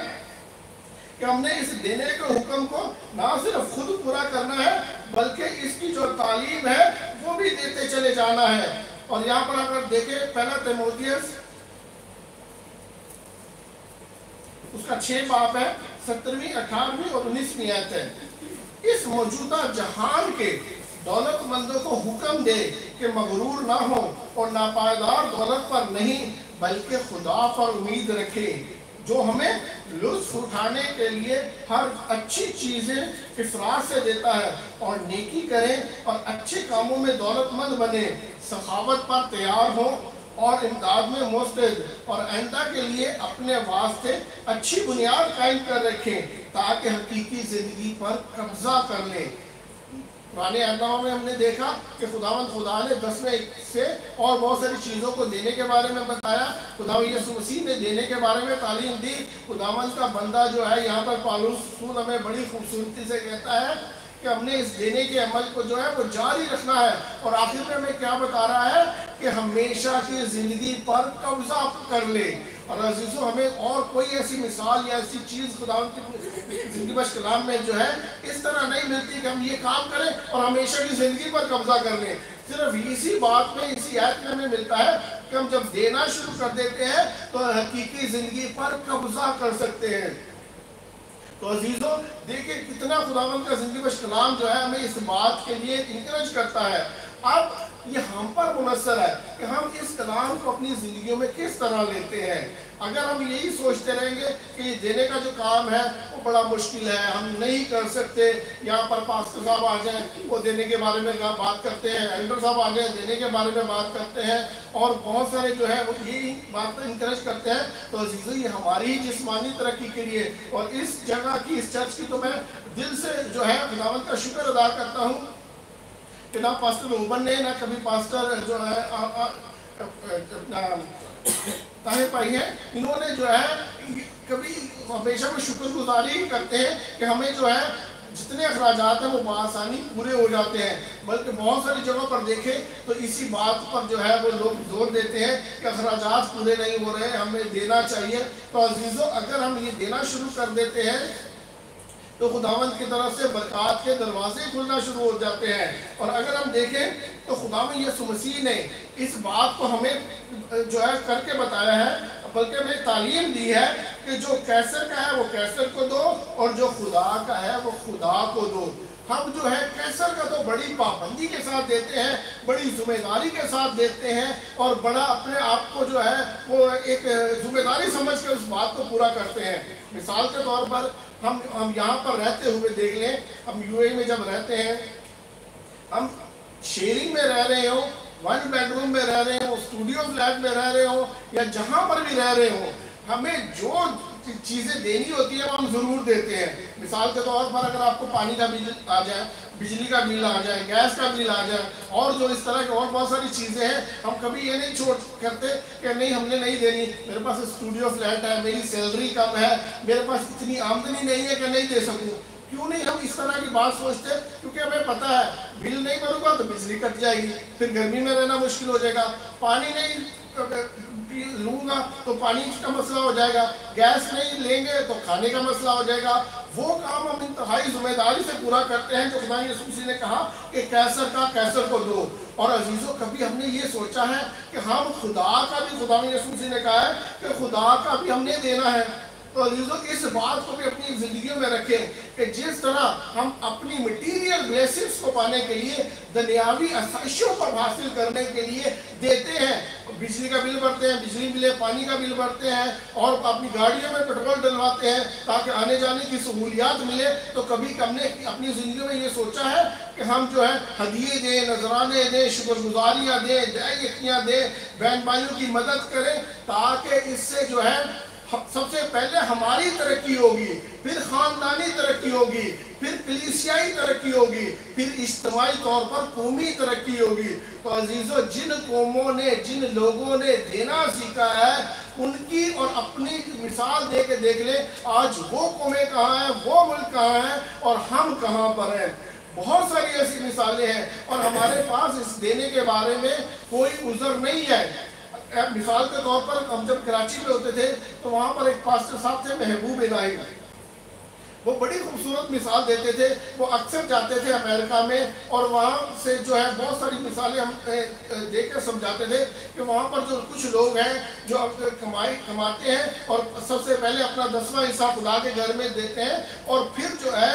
कि हमने इस देने के हुक्म को ना सिर्फ़ खुद पूरा करना है, बल्कि इसकी जो तालीम है, वो भी देते चले जाना है। और यहाँ पर अगर देखें, पहला तेमोथियस, उसका छह बाप है, सत्रहवीं, अठारहवीं और उन्नीसवीं आयत है। इस मौजूदा जहान के दौलतमंदों को हुक्म दे कि मगरूर ना हो और नापायदार दौलत पर नहीं, बल्कि खुदा पर उम्मीद रखे। जो हमें लुत्फ उठाने के लिए हर अच्छी चीज़ें इफराज से देता है और नेकी करें और अच्छे कामों में दौलतमंद बने, सखावत पर तैयार हो और इमदाद में मुस्तद और आइंदा के लिए अपने वास्ते अच्छी बुनियाद कायम कर रखें ताकि हकीकी ज़िंदगी पर कब्जा कर लें। पुराने अहदामा में हमने देखा कि खुदावंद खुदा ने दसवें से और बहुत सारी चीज़ों को देने के बारे में बताया। खुदा मसीह ने देने के बारे में तालीम दी। खुदावंद का बंदा जो है, यहाँ पर पालूस हमें बड़ी खूबसूरती से कहता है कि हमने इस देने के अमल को जो है, वो जारी रखना है। और आखिर में हमें क्या बता रहा है कि हमेशा की ज़िंदगी पर कब्जा कर ले। और अजीज़ों, हमें और कोई ऐसी मिसाल या ऐसी चीज़ खुदा ज़िंदगी बश कलाम में जो है, इस तरह नहीं मिलती कि हम ये काम करें और हमेशा की ज़िंदगी पर कब्जा कर लें। सिर्फ़ इसी बात में, इसी आयत में हमें मिलता है कि हम जब देना शुरू कर देते हैं तो हकीकी ज़िंदगी पर कब्जा कर सकते हैं। तो अजीजों, देखिए कितना खुदावन का ज़िंदगी बश कलाम जो है, हमें इस बात के लिए इंकरेज करता है। अब ये हम पर मुनसर है कि हम इस कलाम को अपनी जिंदगियों में किस तरह लेते हैं। अगर हम यही सोचते रहेंगे कि ये देने का जो काम है, वो बड़ा मुश्किल है, हम नहीं कर सकते। यहाँ पर पास्टर साहब आ जाए, वो देने के बारे में बात करते हैं, एल्डर साहब आ जाए, देने के बारे में बात करते हैं, और बहुत सारे जो है, वो यही बात इंकरेज करते हैं तो अजीज़ों, ये हमारी जिसमानी तरक्की के लिए। और इस जगह की, इस चर्च की तो मैं दिल से जो है, खुदावंत का शुक्र अदा करता हूँ। कि ना पास्टर उमर ने, ना कभी पास्टर जो है अपना ताहिर भाई हैं। इन्होंने जो है, कभी हमेशा वो शुक्रगुजारी करते हैं कि हमें जो है, जितने अखराज हैं वो बसानी पूरे हो जाते हैं। बल्कि बहुत सारी जगहों पर देखें तो इसी बात पर जो है वो लोग ज़ोर देते हैं कि अखराज पूरे नहीं हो रहे, हमें देना चाहिए। तो अजीज़ों, अगर हम ये देना शुरू कर देते हैं तो खुदावंत की तरफ़ से बरकत के दरवाजे खुलना शुरू हो जाते हैं। और अगर हम देखें तो खुदावन यसु मसीह ने इस बात को हमें जो है, करके बताया है, बल्कि हमें तालीम दी है कि जो कैसर का है, वो कैसर को दो, और जो खुदा का है, वो खुदा को दो। हम जो है, कैसर का तो बड़ी पाबंदी के साथ देते हैं, बड़ी ज़िम्मेदारी के साथ देते हैं, और बड़ा अपने आप को जो है, वो एक ज़िम्मेदारी समझ कर उस बात को पूरा करते हैं। मिसाल के तौर पर हम हम यहाँ पर रहते हुए देख लें, हम यूए में जब रहते हैं, हम शेयरिंग में रह रहे हो वन बेडरूम में रह रहे हो स्टूडियो फ्लैट में रह रहे हो, या जहाँ पर भी रह रहे हो, हमें जो चीज़ें देनी होती है, वो हम ज़रूर देते हैं। मिसाल के तौर पर अगर आपको पानी का बिल आ जाए बिजली का बिल आ जाए, गैस का बिल आ जाए, और जो इस तरह की और बहुत सारी चीज़ें हैं, हम कभी ये नहीं छोड़ करते कि नहीं, हमने नहीं देनी। मेरे पास स्टूडियो फ्लैट है, मेरी सैलरी कम है, मेरे पास इतनी आमदनी नहीं है कि नहीं दे सकूँ। क्यों नहीं हम इस तरह की बात सोचते? क्योंकि हमें पता है, बिल नहीं भरूँगा तो बिजली कट जाएगी, फिर गर्मी में रहना मुश्किल हो जाएगा। पानी नहीं लूँगा तो पानी का मसला हो जाएगा। गैस नहीं लेंगे तो खाने का मसला हो जाएगा। वो काम हम इंतहाई ज़िम्मेदारी से पूरा करते हैं, जो खुदा यसुसी ने कहा कि कैसर का, कैसर को दो। और अजीज़ों, कभी हमने ये सोचा है कि हम खुदा का भी खुदा ने कहा है कि खुदा का भी हमने देना है। तो अजीजों इस बात को भी अपनी ज़िंदगी में रखें कि जिस तरह हम अपनी मटीरियल ब्लेसिंग्स को पाने के लिए, दुनियावी आसाइशों को हासिल करने के लिए देते हैं। बिजली का बिल भरते हैं, बिजली बिले पानी का बिल भरते हैं और अपनी गाड़ियों में पेट्रोल डलवाते हैं ताकि आने जाने की सहूलियात मिले। तो कभी हमने अपनी ज़िंदगी में ये सोचा है कि हम जो है हदिये दें, नजराने दें, शुक्रगुजारियाँ दें दयातियाँ दें बहन भाइयों की मदद करें ताकि इससे जो है सबसे पहले हमारी तरक्की होगी, फिर खानदानी तरक्की होगी, फिर कलीसियाई तरक्की होगी, फिर इज्तमाही तौर पर कौमी तरक्की होगी। तो अजीज़ों, जिन कौमों ने, जिन लोगों ने देना सीखा है, उनकी और अपनी मिसाल दे के देख ले, आज वो कौमें कहाँ हैं, वो मुल्क कहाँ हैं और हम कहाँ पर हैं। बहुत सारी ऐसी मिसालें हैं और हमारे पास इस देने के बारे में कोई उजर नहीं है। मिसाल के तौर पर हम जब कराची में होते थे तो वहाँ पर एक पास्टर साहब थे, महबूब इलाही। वो बड़ी खूबसूरत मिसाल देते थे। वो अक्सर जाते थे अमेरिका में और वहाँ से जो है, बहुत सारी मिसालें हम देख कर समझाते थे कि वहाँ पर जो कुछ लोग हैं, जो कमाई कमाते हैं और सबसे पहले अपना दसवां हिस्सा खुदा के घर में देते हैं और फिर जो है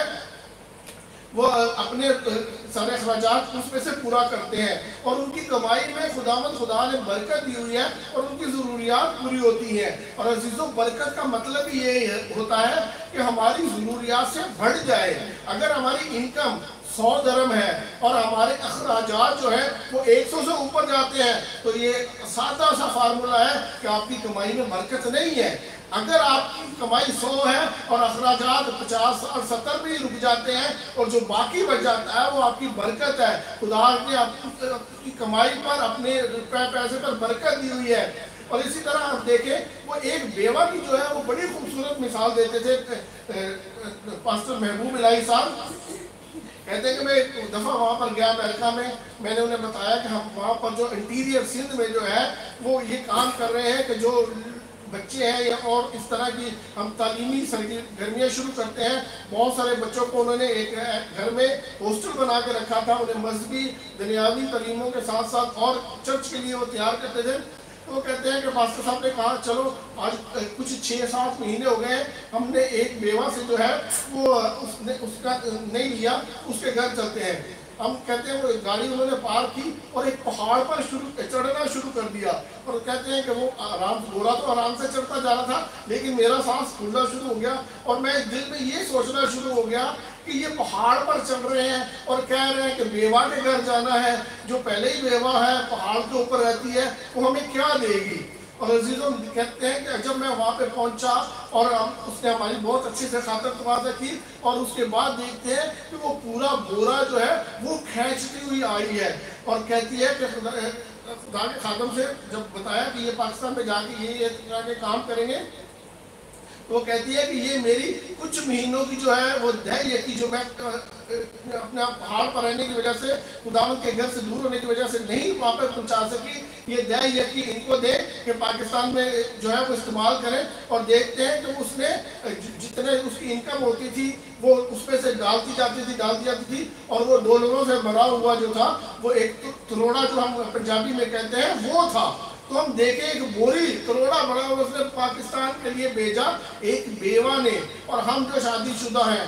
वो अपने सारे अखराज उसमें से पूरा करते हैं। और उनकी कमाई में खुदामद खुदा ने बरकत दी हुई है और उनकी ज़रूरियात पूरी होती हैं। और अजीज़ों, बरकत का मतलब ये होता है कि हमारी ज़रूरियात से बढ़ जाए। अगर हमारी इनकम सौ दरम है और हमारे अखराज जो है, वो एक सौ से ऊपर जाते हैं तो ये सादा सा फार्मूला है कि आपकी कमाई में बरकत नहीं है। अगर आपकी कमाई सौ है और अखराज पचास और सत्तर भी रुक जाते हैं और जो बाकी बच जाता है, वो आपकी बरकत है। खुदा ने आपकी कमाई पर, अपने पैसे पर बरकत दी हुई है। और इसी तरह आप देखें, वो एक बेवा की जो है, वो बड़ी खूबसूरत मिसाल देते थे पास्टर महबूब इलाही साहब। कहते हैं कि मैं एक दफ़ा वहाँ पर गया अमेरिका में। मैंने उन्हें बताया कि हम वहाँ पर जो इंटीरियर सिंध में जो है, वो ये काम कर रहे हैं कि जो बच्चे हैं या और इस तरह की हम तालीमी सरगर्मियाँ शुरू करते हैं, बहुत सारे बच्चों को उन्होंने एक घर में हॉस्टल बना के रखा था, उन्हें मजहबी दुनियावी तलीमों के साथ साथ और चर्च के लिए वो तैयार करते थे। वो कहते हैं कि मास्टर साहब ने कहा, चलो, आज कुछ छः सात महीने हो गए हमने एक बेवा से जो है, वो उसने, उसका नहीं लिया, उसके घर चलते हैं। हम कहते हैं वो एक गाड़ी उन्होंने पार की और एक पहाड़ पर शुरू चढ़ना शुरू कर दिया। और कहते हैं कि वो आराम घोड़ा तो आराम से चढ़ता जा रहा था, लेकिन मेरा सांस फूलना शुरू हो गया और मैं दिल में ये सोचना शुरू हो गया कि ये पहाड़ पर चढ़ रहे हैं और कह रहे हैं कि बेवा के घर जाना है। जो पहले ही बेवा है, पहाड़ के ऊपर रहती है, वो हमें क्या देगी? और अजीजों कहते हैं कि जब मैं वहाँ पे पहुँचा और उसने हमारी बहुत अच्छे से खातर तबादा की और उसके बाद देखते हैं कि वो पूरा बोरा जो है, वो खींचती हुई आई है। और कहती है कि खुदा के खादम से जब बताया कि ये पाकिस्तान में जाके ये ये काम करेंगे वो कहती है कि ये मेरी कुछ महीनों की जो है, वो धैर्य की जो मैं अपने आप पहाड़ पर रहने की वजह से खुदावत के घर से दूर होने की वजह से नहीं वहाँ पर पहुँचा सकी। ये धैर्य की इनको दे कि पाकिस्तान में जो है वो इस्तेमाल करें और देखते हैं कि उसने जितने उसकी इनकम होती थी, वो उसमें से डालती जाती थी, डालती जाती थी और वो डॉलरों से भरा हुआ जो था, वो एक तो करोड़ा जो हम पंजाबी में कहते हैं, वो था। तो हम देखे एक बोरी करोड़ा बड़ा उसने पाकिस्तान के लिए भेजा एक बेवा ने। और हम जो शादीशुदा हैं,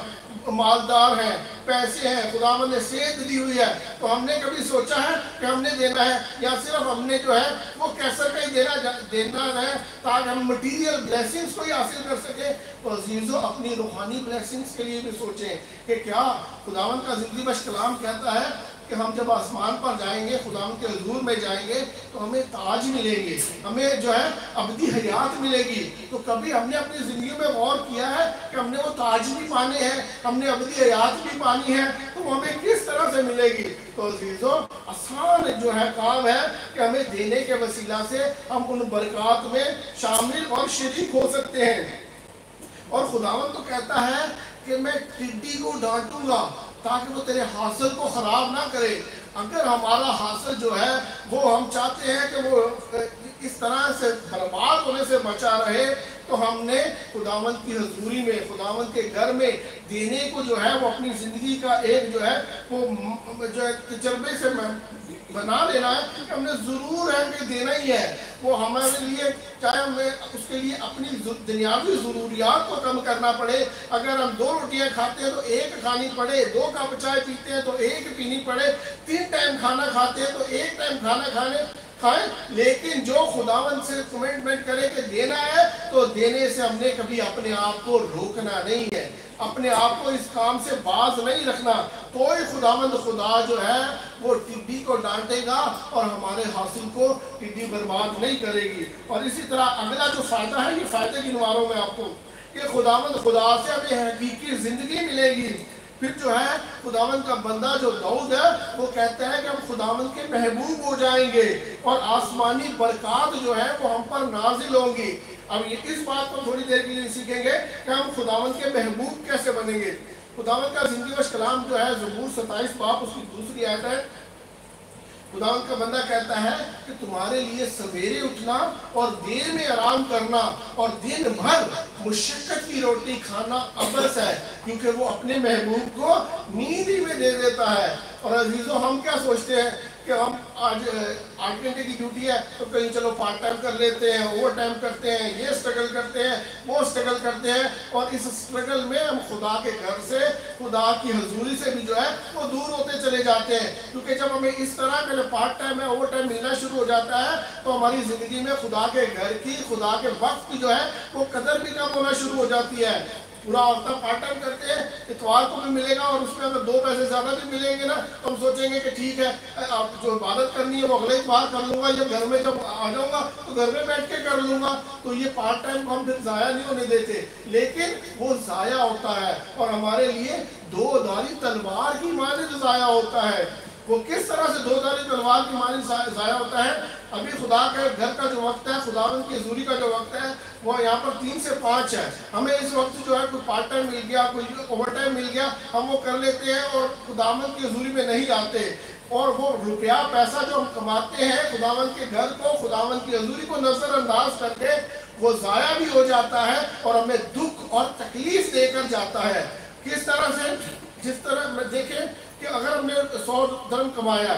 मालदार हैं, पैसे हैं, खुदावन ने सेहत दी हुई है तो हमने कभी सोचा है कि हमने देना है? या सिर्फ़ हमने जो है, वो कैसे का ही देना देना है, ताकि हम मटीरियल ब्लेसिंग्स को ही हासिल कर सके? तो अजीज़ों, अपनी रूहानी ब्लेसिंग्स के लिए भी सोचें कि क्या खुदावन का ज़िंदगी बश कलाम कहता है कि हम जब आसमान पर जाएँगे खुदा के हजूर में जाएँगे तो हमें ताज मिलेंगे, हमें जो है अबदी हयात मिलेगी। तो कभी हमने अपनी ज़िंदगी में गौर किया है कि हमने वो ताज भी पाने हैं, हमने अबदी हयात भी पानी है तो हमें किस तरह से मिलेगी? तो अजीज़ों, आसान जो है काम है कि हमें देने के वसीला से हम उन बरक़ात में शामिल और शरीक हो सकते हैं। और खुदावन तो कहता है कि मैं टिड्डी को डांटूँगा ताकि वो तेरे हासिल को खराब ना करे। अगर हमारा हासिल जो है, वो हम चाहते हैं कि वो इस तरह से बर्बाद होने से बचा रहे तो हमने खुदावन की हजूरी में खुदावन के घर में देने को जो है, वो अपनी ज़िंदगी का एक जो है, वो जो है, तजर्बे से बना लेना है कि हमने ज़रूर है कि देना ही है। वो हमारे लिए, चाहे हमें उसके लिए अपनी दुनियावी ज़रूरियात को कम करना पड़े। अगर हम दो रोटियाँ खाते हैं तो एक खानी पड़े, दो कप चाय पीते हैं तो एक पीनी पड़े, तीन टाइम खाना खाते हैं तो एक टाइम खाना खाने खाएँ। लेकिन जो खुदावन से कमिटमेंट करे कि देना है तो देने से हमने कभी अपने आप को रोकना नहीं है। अपने आप को इस काम से बाज नहीं रखना। कोई खुदावंद खुदा जो है, वो टिड्डी को डांटेगा और हमारे हासिल को टिड्डी बर्बाद नहीं करेगी। और इसी तरह अगला जो फ़ायदा है, ये फ़ायदे गिनवा रहा हूँ मैं आपको। कि खुदावंद खुदा से हमें हकीकी ज़िंदगी मिलेगी। फिर जो है खुदावन का बंदा जो दाऊद है, वो कहता है कि हम खुदावन के महबूब हो जाएँगे और आसमानी बरकत जो है, वो हम पर नाजिल होंगी। अब ये इस बात को थोड़ी देर के लिए सीखेंगे कि हम खुदावन के महबूब कैसे बनेंगे। खुदावन का ज़िंदगी वश कलाम जो है जबूर सताइस बाप उसकी दूसरी आयत है। खुदावन का बंदा कहता है कि तुम्हारे लिए सवेरे उठना और देर में आराम करना और दिन भर मुशक्कत की रोटी खाना अबस है, क्योंकि वो अपने महबूब को नींद ही में दे देता है। और अजीजों, हम क्या सोचते हैं? कि हम आज आठ की ड्यूटी है तो कहीं चलो पार्ट टाइम कर लेते हैं ओवर टाइम करते हैं, ये स्ट्रगल करते हैं, वो स्ट्रगल करते हैं, और इस स्ट्रगल में हम खुदा के घर से, खुदा की हजूरी से भी जो है, वो दूर होते चले जाते हैं। क्योंकि जब हमें इस तरह का पार्ट टाइम है ओवर टाइम मिलना शुरू हो जाता है तो हमारी ज़िंदगी में खुदा के घर की, खुदा के वक्त की जो है, वो कदर भी कम होना शुरू हो जाती है। पूरा हफ़्ता पार्ट टाइम करते हैं इतवार को भी मिलेगा और उसमें अगर दो पैसे ज़्यादा भी मिलेंगे ना तो हम सोचेंगे कि ठीक है अब जो इबादत करनी है वो अगले इतवार कर लूँगा, या घर में जब आ जाऊँगा तो घर में बैठ के कर लूँगा। तो ये पार्ट टाइम को हम फिर ज़ाया नहीं होने देते। लेकिन वो ज़ाया होता है और हमारे लिए दो धारी तलवार की मानद ज़ाया होता है। वो किस तरह से दो धारी तलवार की मानद ज़ाया होता है? अभी खुदा के घर का जो वक्त है, खुदा की हजूरी का जो वक्त है, वो यहाँ पर तीन से पाँच है। हमें इस वक्त जो है कोई पार्ट टाइम मिल गया, कोई ओवर टाइम मिल गया, हम वो कर लेते हैं और खुदावन की हजूरी में नहीं आते। और वो रुपया, पैसा जो हम कमाते हैं खुदावन के घर को खुदावन की हजूरी को नजरअंदाज करके, वो ज़ाया भी हो जाता है और हमें दुख और तकलीफ़ देकर जाता है। किस तरह से? जिस तरह देखें कि अगर हमने सौ धर्म कमाया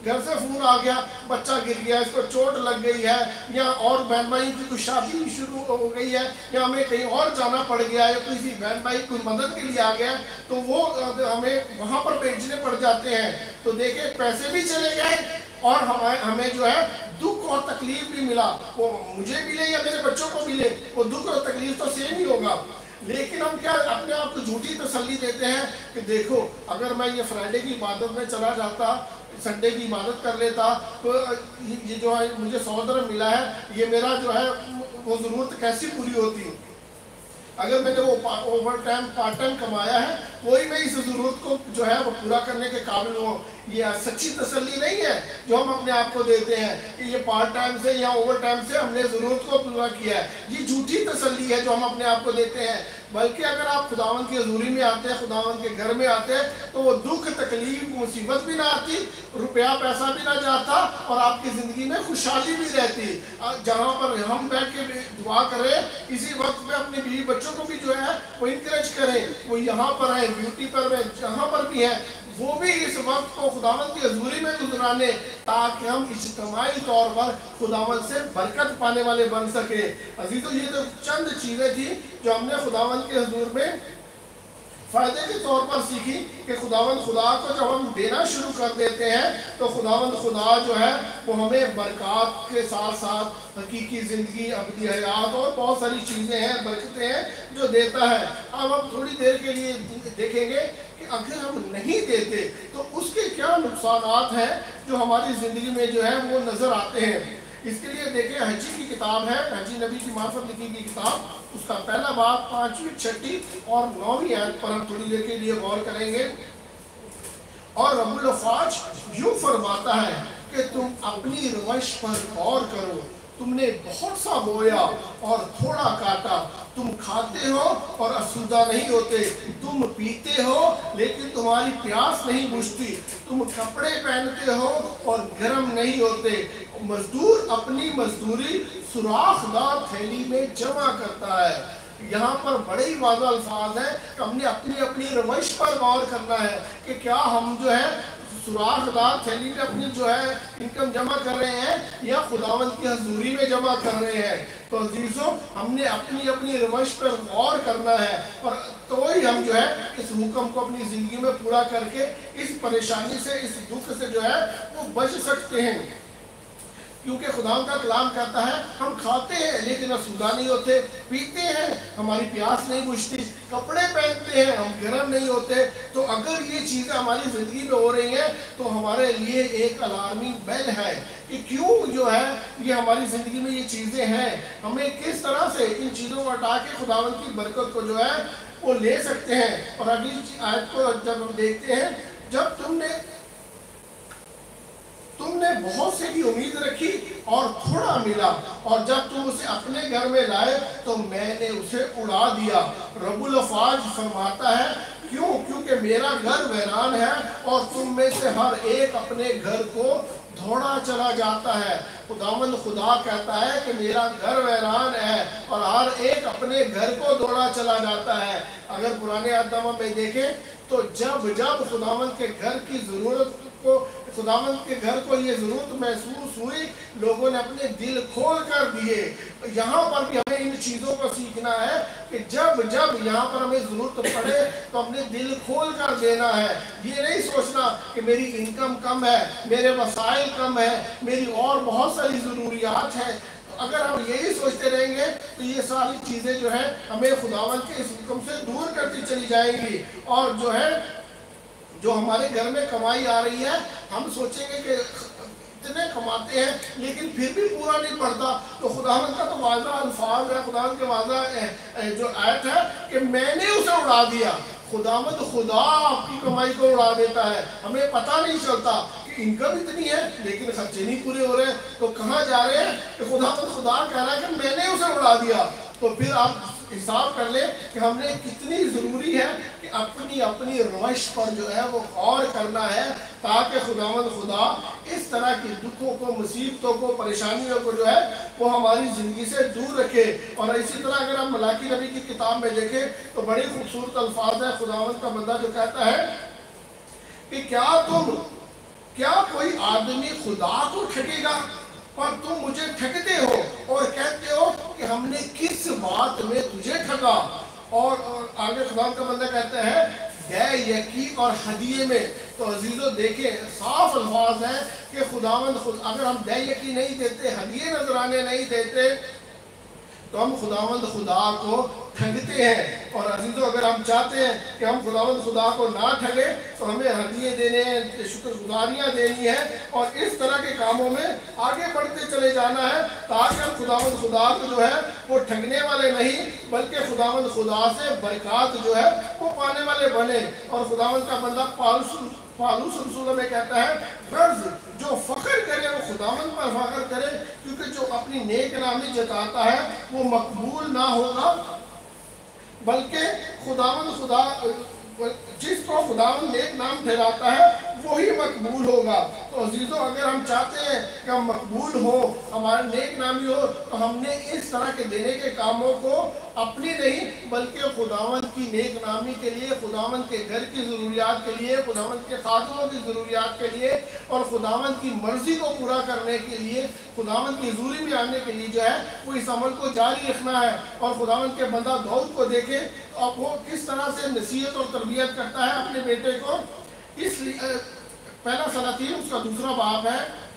घर से फ़ोन आ गया, बच्चा गिर गया, इसको चोट लग गई है, या और बहन भाई की कोई शादी शुरू हो गई है, या हमें कहीं और जाना पड़ गया है किसी बहन भाई कोई मदद के लिए आ गया तो वो हमें वहाँ पर भेजने पड़ जाते हैं। तो देखे पैसे भी चले गए और हमें हमें जो है दुख और तकलीफ़ भी मिला। वो मुझे मिले या मेरे बच्चों को मिले, वो दुख और तकलीफ़ तो सेम ही होगा। लेकिन हम क्या अपने आप को झूठी तसल्ली देते हैं कि देखो, अगर मैं ये फ्राइडे की इबादत में चला जाता संडे की इबादत कर लेता तो ये जो है, मुझे सौ मिला है, ये मेरा जो है, वो ज़रूरत कैसी पूरी होती है? अगर मैंने वो ओवर टाइम पार्ट टाइम कमाया है, कोई मैं इस ज़रूरत को जो है, वो पूरा करने के काबिल हूँ। ये सच्ची तसल्ली नहीं है जो हम अपने आप को देते हैं कि ये पार्ट टाइम से या ओवर टाइम से हमने ज़रूरत को पूरा किया है। ये झूठी तसल्ली है जो हम अपने आप को देते हैं। बल्कि अगर आप खुदावन की हजूरी में आते हैं खुदावन के घर में आते हैं तो वो दुख, तकलीफ़, मुसीबत भी ना आती, रुपया, पैसा भी ना जाता और आपकी ज़िंदगी में खुशहाली भी रहती। जहाँ पर हम बैठ के दुआ करें, इसी वक्त में अपने बीवी बच्चों को भी जो है, वो इंकरेज करें। वो यहाँ पर है ब्यूटी पर है, जहाँ पर भी है वो भी इस वक्त को खुदावंत की हजूरी में गुजराने ताकि हम इज्तमाही तौर पर खुदावंत से बरकत पाने वाले बन सके। अजी तो ये तो चंद चीज़ें थी जो हमने खुदावंत के हजूर में फ़ायदे के तौर पर सीखी कि खुदावंद खुदा को जब हम देना शुरू कर देते हैं तो खुदावंद खुदा जो है, वो हमें बरकत के साथ साथ हकीकी ज़िंदगी, अबदी हयात और बहुत सारी चीज़ें हैं, बरकतें हैं जो देता है। अब हम थोड़ी देर के लिए देखेंगे अगर हम नहीं देते तो उसके क्या नुकसान हैं जो हमारी ज़िंदगी में जो है वो नज़र आते हैं? इसके लिए देखें हजी की किताब है हजी नबी की मार्फत लिखी गई किताब। उसका पहला बात पांचवी, छठी और नौवीं आयत पर हम थोड़ी देर के लिए गौर करेंगे। और रबुल फाज यूँ फरमाता है कि तुम अपनी रवश पर गौर करो। तुमने बहुत सा बोया और थोड़ा काटा। तुम खाते हो और असुदा नहीं होते। तुम पीते हो, लेकिन तुम्हारी प्यास नहीं बुझती। तुम कपड़े पहनते हो और गर्म नहीं होते। मजदूर अपनी मजदूरी सुराखदार थैली में जमा करता है। यहाँ पर बड़े ही वादा अल्फाज है हमने अपनी अपनी रवश पर गौर करना है कि क्या हम जो है सुराखदार थैली में अपनी जो है इनकम जमा कर रहे हैं या खुदावंत की हजूरी में जमा कर रहे हैं। तो अजीजों, हमने अपनी अपनी रवश पर गौर करना है और तो ही हम जो है इस हुक्म को अपनी ज़िंदगी में पूरा करके इस परेशानी से, इस दुख से जो है वो बच सकते हैं। क्योंकि खुदा का कलाम कहता है, हम खाते हैं, लेकिन असुदा नहीं होते, पीते हैं, हमारी प्यास नहीं बुझती, कपड़े पहनते हैं, हम गर्म नहीं होते। तो अगर ये चीज़ें हमारी ज़िंदगी में हो रही हैं तो हमारे लिए एक अलार्मिंग बेल है कि क्यों जो है, ये हमारी ज़िंदगी में ये चीज़ें हैं। हमें किस तरह से इन चीज़ों को हटा के खुदावन की बरकत को जो है, वो ले सकते हैं? और अगली आयत को जब हम देखते हैं, जब तुमने तुमने बहुत से की उम्मीद रखी और थोड़ा मिला। और जब तुम उसे अपने घर में लाए तो मैंने उसे उड़ा दिया। रबुल अफाज फरमाता है, क्यों? क्योंकि मेरा घर वैरान है और तुम में से हर एक अपने घर को दौड़ा चला जाता है। खुदामंद खुदा कहता है कि मेरा घर वैरान है और हर एक अपने घर को दौड़ा चला जाता है। अगर पुराने आदमा में देखें तो जब जब खुदामंद के घर की ज़रूरत को खुदावन के घर को ये ज़रूरत महसूस हुई, लोगों ने अपने दिल खोल कर दिए। यहाँ पर भी हमें इन चीज़ों को सीखना है कि जब जब यहाँ पर हमें ज़रूरत पड़े तो अपने दिल खोल कर देना है। ये नहीं सोचना कि मेरी इनकम कम है, मेरे वसाइल कम है, मेरी और बहुत सारी ज़रूरियात हैं। अगर हम यही सोचते रहेंगे तो ये सारी चीज़ें जो है, हमें खुदावन के इस हुक्म से दूर करती चली जाएँगी। और जो है जो हमारे घर में कमाई आ रही है, हम सोचेंगे कि इतने कमाते हैं, लेकिन फिर भी पूरा नहीं पड़ता तो खुदा का तो वाजा अल्फाज है, खुदा के वाजा जो आयत है कि मैंने उसे उड़ा दिया। खुदामद खुदा आपकी कमाई को उड़ा देता है। हमें पता नहीं चलता कि इनकम इतनी है, लेकिन खर्चे नहीं पूरे हो रहे। तो कहाँ जा रहे हैं? कि खुदामद खुदा कह रहा है कि मैंने उसे उड़ा दिया। तो फिर आप हिसाब कर ले कि हमने कितनी ज़रूरी है कि अपनी अपनी रवश पर जो है वो गौर करना है, ताकि खुदावंद खुदा इस तरह की दुखों को, मुसीबतों को, परेशानियों को जो है वो हमारी ज़िंदगी से दूर रखे। और इसी तरह अगर हम मलाकी नबी की किताब में देखें तो बड़ी खूबसूरत अल्फाज है। खुदावंद का बंदा जो कहता है कि क्या तुम, क्या कोई आदमी खुदा को ठगेगा पर तुम मुझे ठगते हो और कहते हो कि हमने किस बात में तुझे ठगा? और, और आगे खुदा का बंदा कहता है यकी और हदिये में। तो अजीजो देखे साफ़ अल्फाज है कि खुदावंद खुद अगर हम दे यकी नहीं देते हदिये नजराने नहीं देते तो हम खुदावंद खुदा को ठगते हैं। और अजीजों, अगर हम चाहते हैं कि हम खुदावंद खुदा को ना ठगे तो हमें हदिये देने हैं देनी है और इस तरह के कामों में आगे बढ़ते चले जाना है ताकि हम खुदावंद खुदा को जो है, वो ठगने वाले नहीं, बल्कि खुदावंद खुदा से बरकत जो है, वो पाने वाले बने। और खुदावंद का बंदा पालस पालूस रसूल में कहता है जो फख्र करे, वो खुदावन पर फख्र करे, क्योंकि जो अपनी नेक नामी जताता है, वो मकबूल ना होगा, बल्कि खुदावन खुदा जिसको खुदावन नेक नाम ठहराता है वही मकबूल होगा। तो अजीज़ों, अगर हम चाहते हैं कि हम मकबूल हो, हमारे नेक नामी हो तो हमने इस तरह के देने के कामों को अपनी नहीं, बल्कि खुदावंद की नेक नामी के लिए खुदावंद के घर की ज़रूरियात के लिए खुदावंद के खातों की ज़रूरियात के लिए, और खुदावंद की मर्ज़ी को पूरा करने के लिए खुदावंद की हजूरी में आने के लिए जो है, वो इस अमल को जारी रखना है। और खुदावंद के बंदा दौद को देखे अब वो किस तरह से नसीहत और तरबियत करता है अपने बेटे को इसलिए पहला सलातीन उसका दूसरा बाप है।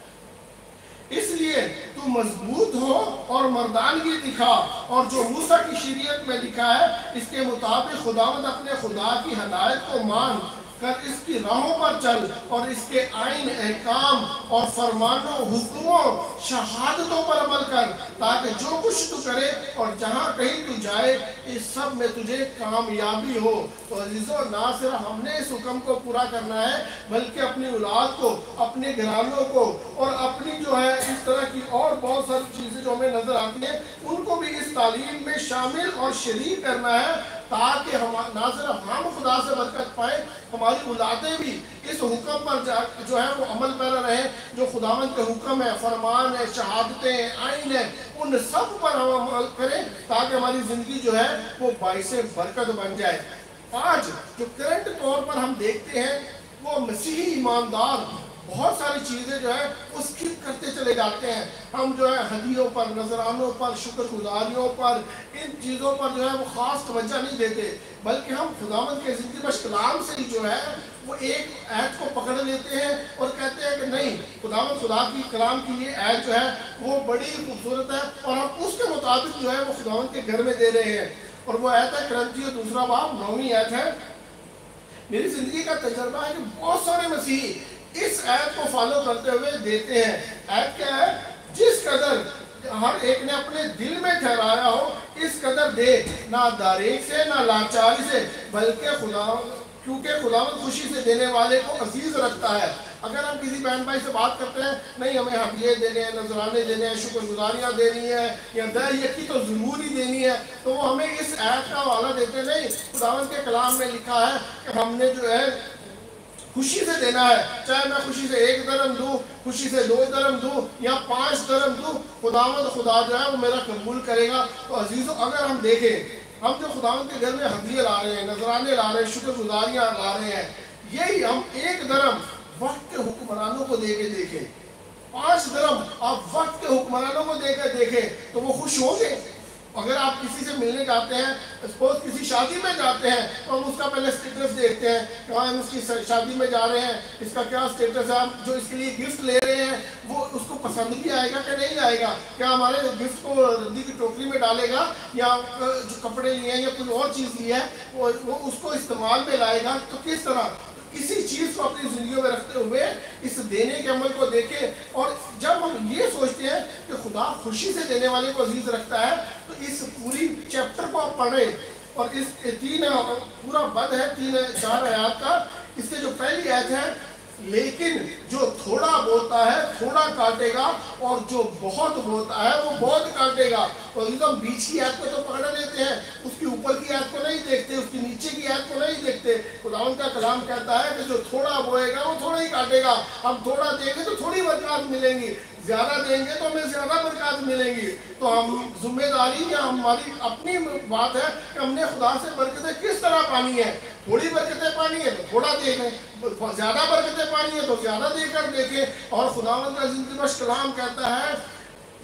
इसलिए तू मज़बूत हो और मर्दानगी दिखा। और जो मूसा की शरीयत में लिखा है, इसके मुताबिक खुदावंद अपने खुदा की हदायत को मान। कर इसकी राहों पर चल और इसके आइन एहकाम और फरमानों, हुक्मों, शहादतों पर अमल कर, ताकि जो कुछ तू करे और जहाँ कहीं तू जाए, इस सब में तुझे कामयाबी हो। तो अजीज़ों, ना सिर्फ़ हमने इस हुक्म को पूरा करना है, बल्कि अपनी औलाद को, अपने घरानों को और अपनी जो है इस तरह की और बहुत सारी चीज़ें जो हमें नज़र आती हैं, उनको भी इस तालीम में शामिल और शरीक करना है। ताकि हम ना सिर्फ़ हम खुदा से बरकत पाए, हमारी औलादें भी इस हुक्म पर जो है वो अमल पैरा रहे जो खुदावन के हुक्म है, फरमान है, शहादतें हैं आइन है, उन सब पर हम अमल करें ताकि हमारी ज़िंदगी जो है वो बाईस बरकत बन जाए। आज जो करंट तौर पर हम देखते हैं, वो मसीही ईमानदार बहुत सारी चीज़ें जो है, वो स्किप करते चले जाते हैं। हम जो है, हदियों पर, नजरानों पर, शुक्रगुजारियों पर, इन चीज़ों पर जो है, वो ख़ास तवज्जो नहीं देते। बल्कि हम खुदावंद के ज़िंदगी बश कलाम से ही जो है, वो एक ऐत को पकड़ लेते हैं और कहते हैं कि नहीं खुदावंद खुदा की कलाम की ये ऐत जो है, वो बड़ी खूबसूरत है और हम उसके मुताबिक जो है, वो खुदावंद के घर में दे रहे हैं। और वो ऐत है क्रंची दूसरा बाप नौवीं ऐत है। मेरी ज़िंदगी का तजर्बा है कि बहुत सारे मसीह इस ऐप को फॉलो करते हुए देते हैं। ऐप क्या है? जिस कदर हर एक ने अपने दिल में ठहराया हो, इस कदर दे। ना दारेक से, ना लाचारी से, बल्कि खुदा क्योंकि खुदावंद खुशी से देने वाले को अज़ीज़ रखता है। अगर हम किसी बहन भाई से बात करते हैं, नहीं, हमें हदिये देने हैं, नजराने देने हैं, शुक्रगुजारियाँ देनी है, या दर यकी तो ज़रूर ही देनी है। तो वो हमें इस ऐप का हवाला देते नहीं खुदावंद के कलाम में लिखा है कि हमने जो है खुशी से देना है। चाहे मैं खुशी से एक दरम दूँ, खुशी से दो दरम दूँ, या पाँच दरम दूँ खुदावंद खुदा जो है वो मेरा कबूल करेगा। तो अजीज़ों, अगर हम देखें, हम जो खुदावंद के घर में हदिये ला रहे हैं, नजराने ला रहे हैं, शुक्रगुजारियाँ ला रहे हैं, यही हम एक दरम वक्त के हुक्मरानों को दे के देखें। पाँच दरम आप वक्त के हुक्मरानों को देकर देखें तो वो खुश होंगे? अगर आप किसी से मिलने जाते हैं सपोज़ किसी शादी में जाते हैं तो हम उसका पहले स्टेटस देखते हैं, कि हाँ हम उसकी शादी में जा रहे हैं, इसका क्या स्टेटस है, हम जो इसके लिए गिफ्ट ले रहे हैं, वो उसको पसंद भी आएगा कि नहीं आएगा? क्या हमारे गिफ्ट को रद्दी की टोकरी में डालेगा, या जो कपड़े लिए हैं, या कोई और चीज़ ली है वो उसको इस्तेमाल में लाएगा? तो किस तरह? किसी चीज़ को अपनी ज़िंदगी में रखते हुए, इस देने के अमल को देखे। और जब हम ये सोचते हैं कि खुदा खुशी से देने वाले को अज़ीज़ रखता है तो इस पूरी चैप्टर को आप पढ़े। और इस तीन, पूरा बद है, तीन, चार आयात का। इसके जो पहली आयत है लेकिन जो थोड़ा बोता है, थोड़ा काटेगा और जो बहुत बोता है, वो बहुत काटेगा। तो एकदम बीच की याद को तो पकड़ लेते हैं, उसकी ऊपर की याद को नहीं देखते, उसके नीचे की याद को नहीं देखते। खुदाउन का कलाम कहता है कि जो थोड़ा बोएगा, वो थोड़ा ही काटेगा। हम थोड़ा देंगे तो थोड़ी बदलाव मिलेंगी। ज़्यादा देंगे तो हमें ज़्यादा बरकत मिलेंगी। तो हम ज़िम्मेदारी या हमारी अपनी बात है कि हमने खुदा से बरकतें किस तरह पानी है? थोड़ी बरकतें पानी है तो थोड़ा दे लें ज़्यादा बरकतें पानी है तो ज़्यादा देकर देखें। और खुदावंद का ज़िंदगी कलाम कहता है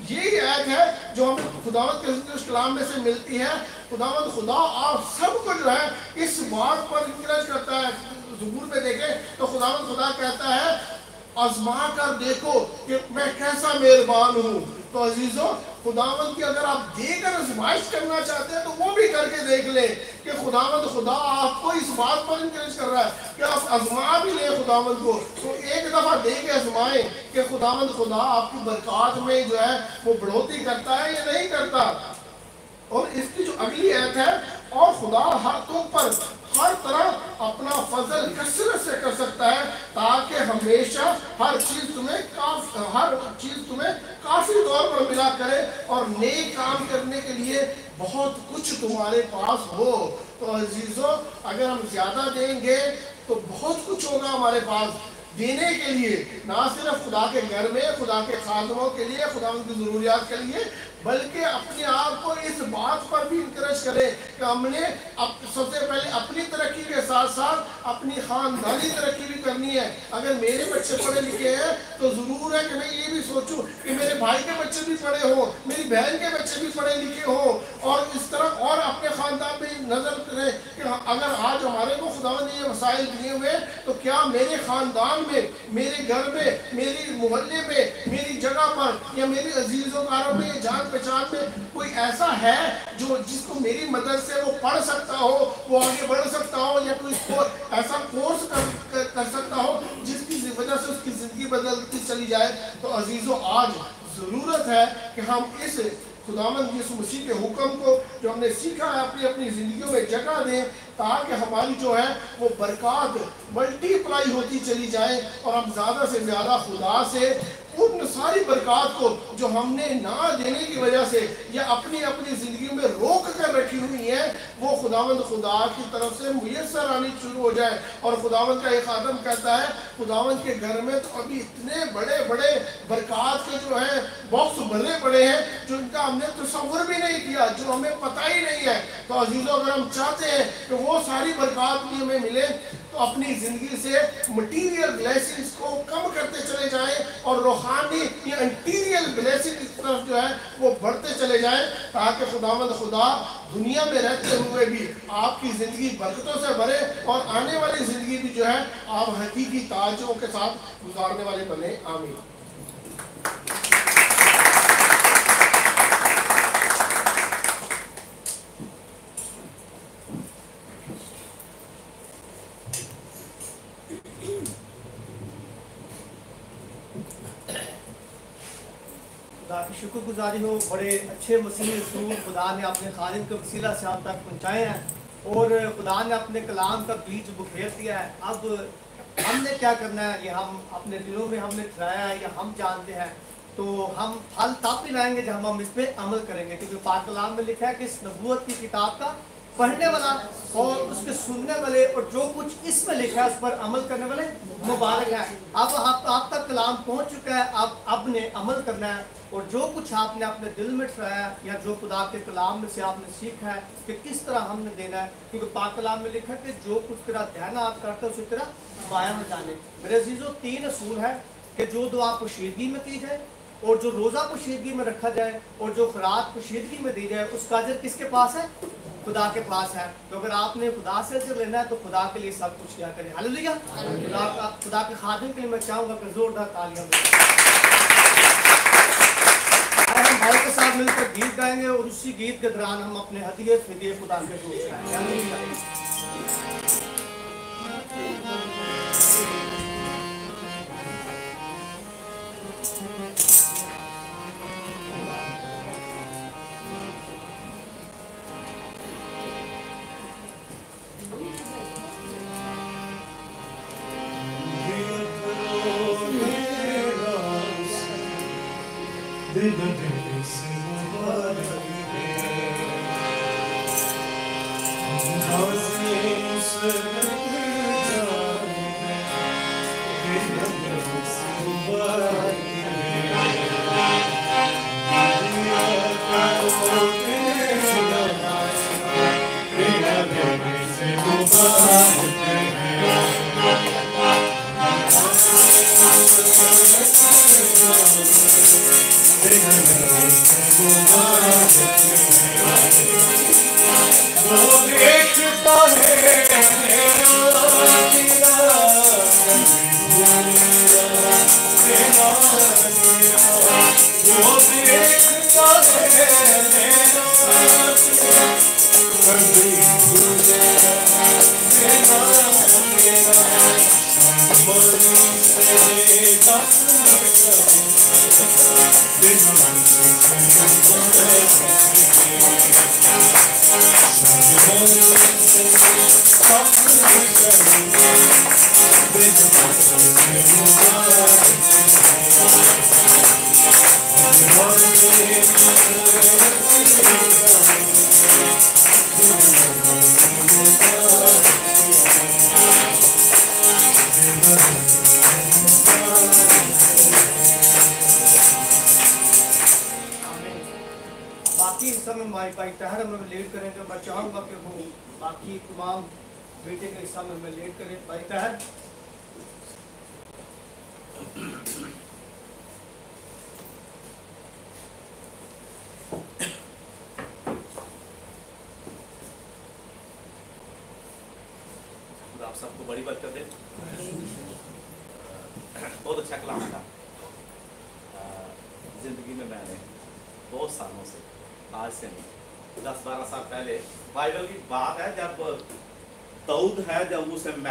यही ऐप है जो हमें खुदावत के कलाम में से मिलती है। खुदावत, खुदा आप सबको जो है इस बात पर इंकरेज करता है। जबूर में देखें तो खुदावत खुदा कहता है आजमा कर देखो कि मैं कैसा मेहरबान हूँ। तो अजीजों, खुदावंत की अगर आप देकर आजमाइश करना चाहते हैं तो वो भी करके देख ले कि खुदावंत खुदा आपको इस बात पर इंकरेज कर रहा है कि आप आजमा भी ले खुदावंत को। तो एक दफ़ा दे के आजमाए कि खुदावंत खुदा आपकी बरकत में जो है, वो बढ़ोतरी करता है या नहीं करता। और इसकी जो अगली ऐत है और खुदा हर तुम पर हर तरह अपना फजल कसरत से कर सकता है, ताकि हमेशा हर चीज़ तुम्हें काफ, हर चीज़ तुम्हें काफ़ी तौर पर मिला करे और नेक काम करने के लिए बहुत कुछ तुम्हारे पास हो। तो अजीजों, अगर हम ज़्यादा देंगे तो बहुत कुछ होगा हमारे पास देने के लिए। ना सिर्फ़ खुदा के घर में, खुदा के खादमों के लिए, खुदा उनकी ज़रूरियात के लिए बल्कि अपने आप को इस बात पर भी इंकरेज करें कि हमने अब सबसे पहले अपनी तरक्की के साथ साथ अपनी खानदानी तरक्की भी करनी है। अगर मेरे बच्चे पढ़े लिखे हैं तो ज़रूर है कि मैं ये भी सोचूं कि मेरे भाई के बच्चे भी पढ़े हों, मेरी बहन के बच्चे भी पढ़े लिखे हों, और इस तरह और अपने ख़ानदान में नज़र करें कि अगर आज हमारे को खुदा ने ये वसाइल दिए हुए तो क्या मेरे ख़ानदान में, मेरे घर में, मेरी मोहल्ले में, मेरी जगह पर, या मेरी अजीज़ों कारों में जान पहचान में कोई ऐसा है जो जिसको मेरी मदद से वो पढ़ सकता हो वो आगे बढ़ सकता हो या कोई ऐसा कोर्स कर, कर, कर सकता हो जिसकी वजह से उसकी ज़िंदगी बदलती चली जाए? तो अजीज़ों आज ज़रूरत है कि हम इस खुदामंद यीशु मसीह के हुक्म को जो हमने सीखा है अपनी अपनी ज़िंदगियों में जगह दें ताकि हमारी जो है वो बरकत मल्टीप्लाई होती चली जाए और हम ज़्यादा से ज़्यादा खुदा से उन सारी बरकत को जो हमने ना देने की वजह से या अपनी अपनी ज़िंदगी में रोक कर रखी हुई है, वो खुदावंद खुदा की तरफ़ से मुयसर आनी शुरू हो जाए। और खुदावंद का एक आदम कहता है, खुदावंद के घर में तो अभी इतने बड़े बड़े बरकत के जो है बॉक्स भरे पड़े हैं, जो इनका हमने तस्वर भी नहीं किया, जो हमें पता ही नहीं है। तो अजीज़ों, अगर हम चाहते हैं कि वो सारी बरकत भी हमें मिले तो अपनी ज़िंदगी से मटीरियल ब्लेसिंग्स को कम करते चले जाएँ और रूहानी ये इंटीरियल ब्लेसिंग की तरफ़ जो है, वो बढ़ते चले जाए, ताकि खुदावंद खुदा दुनिया में रहते हुए भी आपकी ज़िंदगी बरकतों से भरे और आने वाली ज़िंदगी भी जो है, आप हकीकी ताजों के साथ गुजारने वाले बने, आमीन। खुदा की शुक्रगुजारी हो, बड़े अच्छे मसीह रसूल, खुदा ने अपने खालिद के वसीला से आप तक पहुँचाए हैं और खुदा ने अपने कलाम का बीज बुखेर दिया है। अब हमने क्या करना है? ये हम अपने दिलों में हमने ठहराया है, या हम जानते हैं। तो हम फल तब भी लाएँगे जब हम इस पर अमल करेंगे, क्योंकि पाक कलाम में लिखा है कि इस नबूत की किताब का पढ़ने वाला और उसके सुनने वाले और जो कुछ इसमें लिखा है उस पर अमल करने वाले मुबारक है। अब आप, आप तक कलाम पहुँच चुका है अब अब ने अमल करना है और जो कुछ आपने अपने दिल में ठहराया या जो खुदा के कलाम में से आपने सीखा है कि किस तरह हमने देना है क्योंकि पाक कलाम में लिखा है कि जो कुछ तेरा ध्यान आप करते हो उसी तरह बाया में जाने। मेरे अजीजों तीन असूल है कि जो दुआ पोशीदगी में की जाए और जो रोज़ा पोशीदगी में रखा जाए और जो खुराक पोशीदगी में दी जाए उसका अजर किसके पास है? खुदा के पास है। तो अगर आपने खुदा से अजर लेना है तो खुदा के लिए सब कुछ क्या करें। हालेलुया। खुदा का, खुदा के खादिम के लिए मैं चाहूँगा कि जोरदार तालियाँ हम भाई के साथ मिलकर गीत गाएँगे और उसी गीत के दौरान हम अपने हदिये फिदिये खुदा के सोच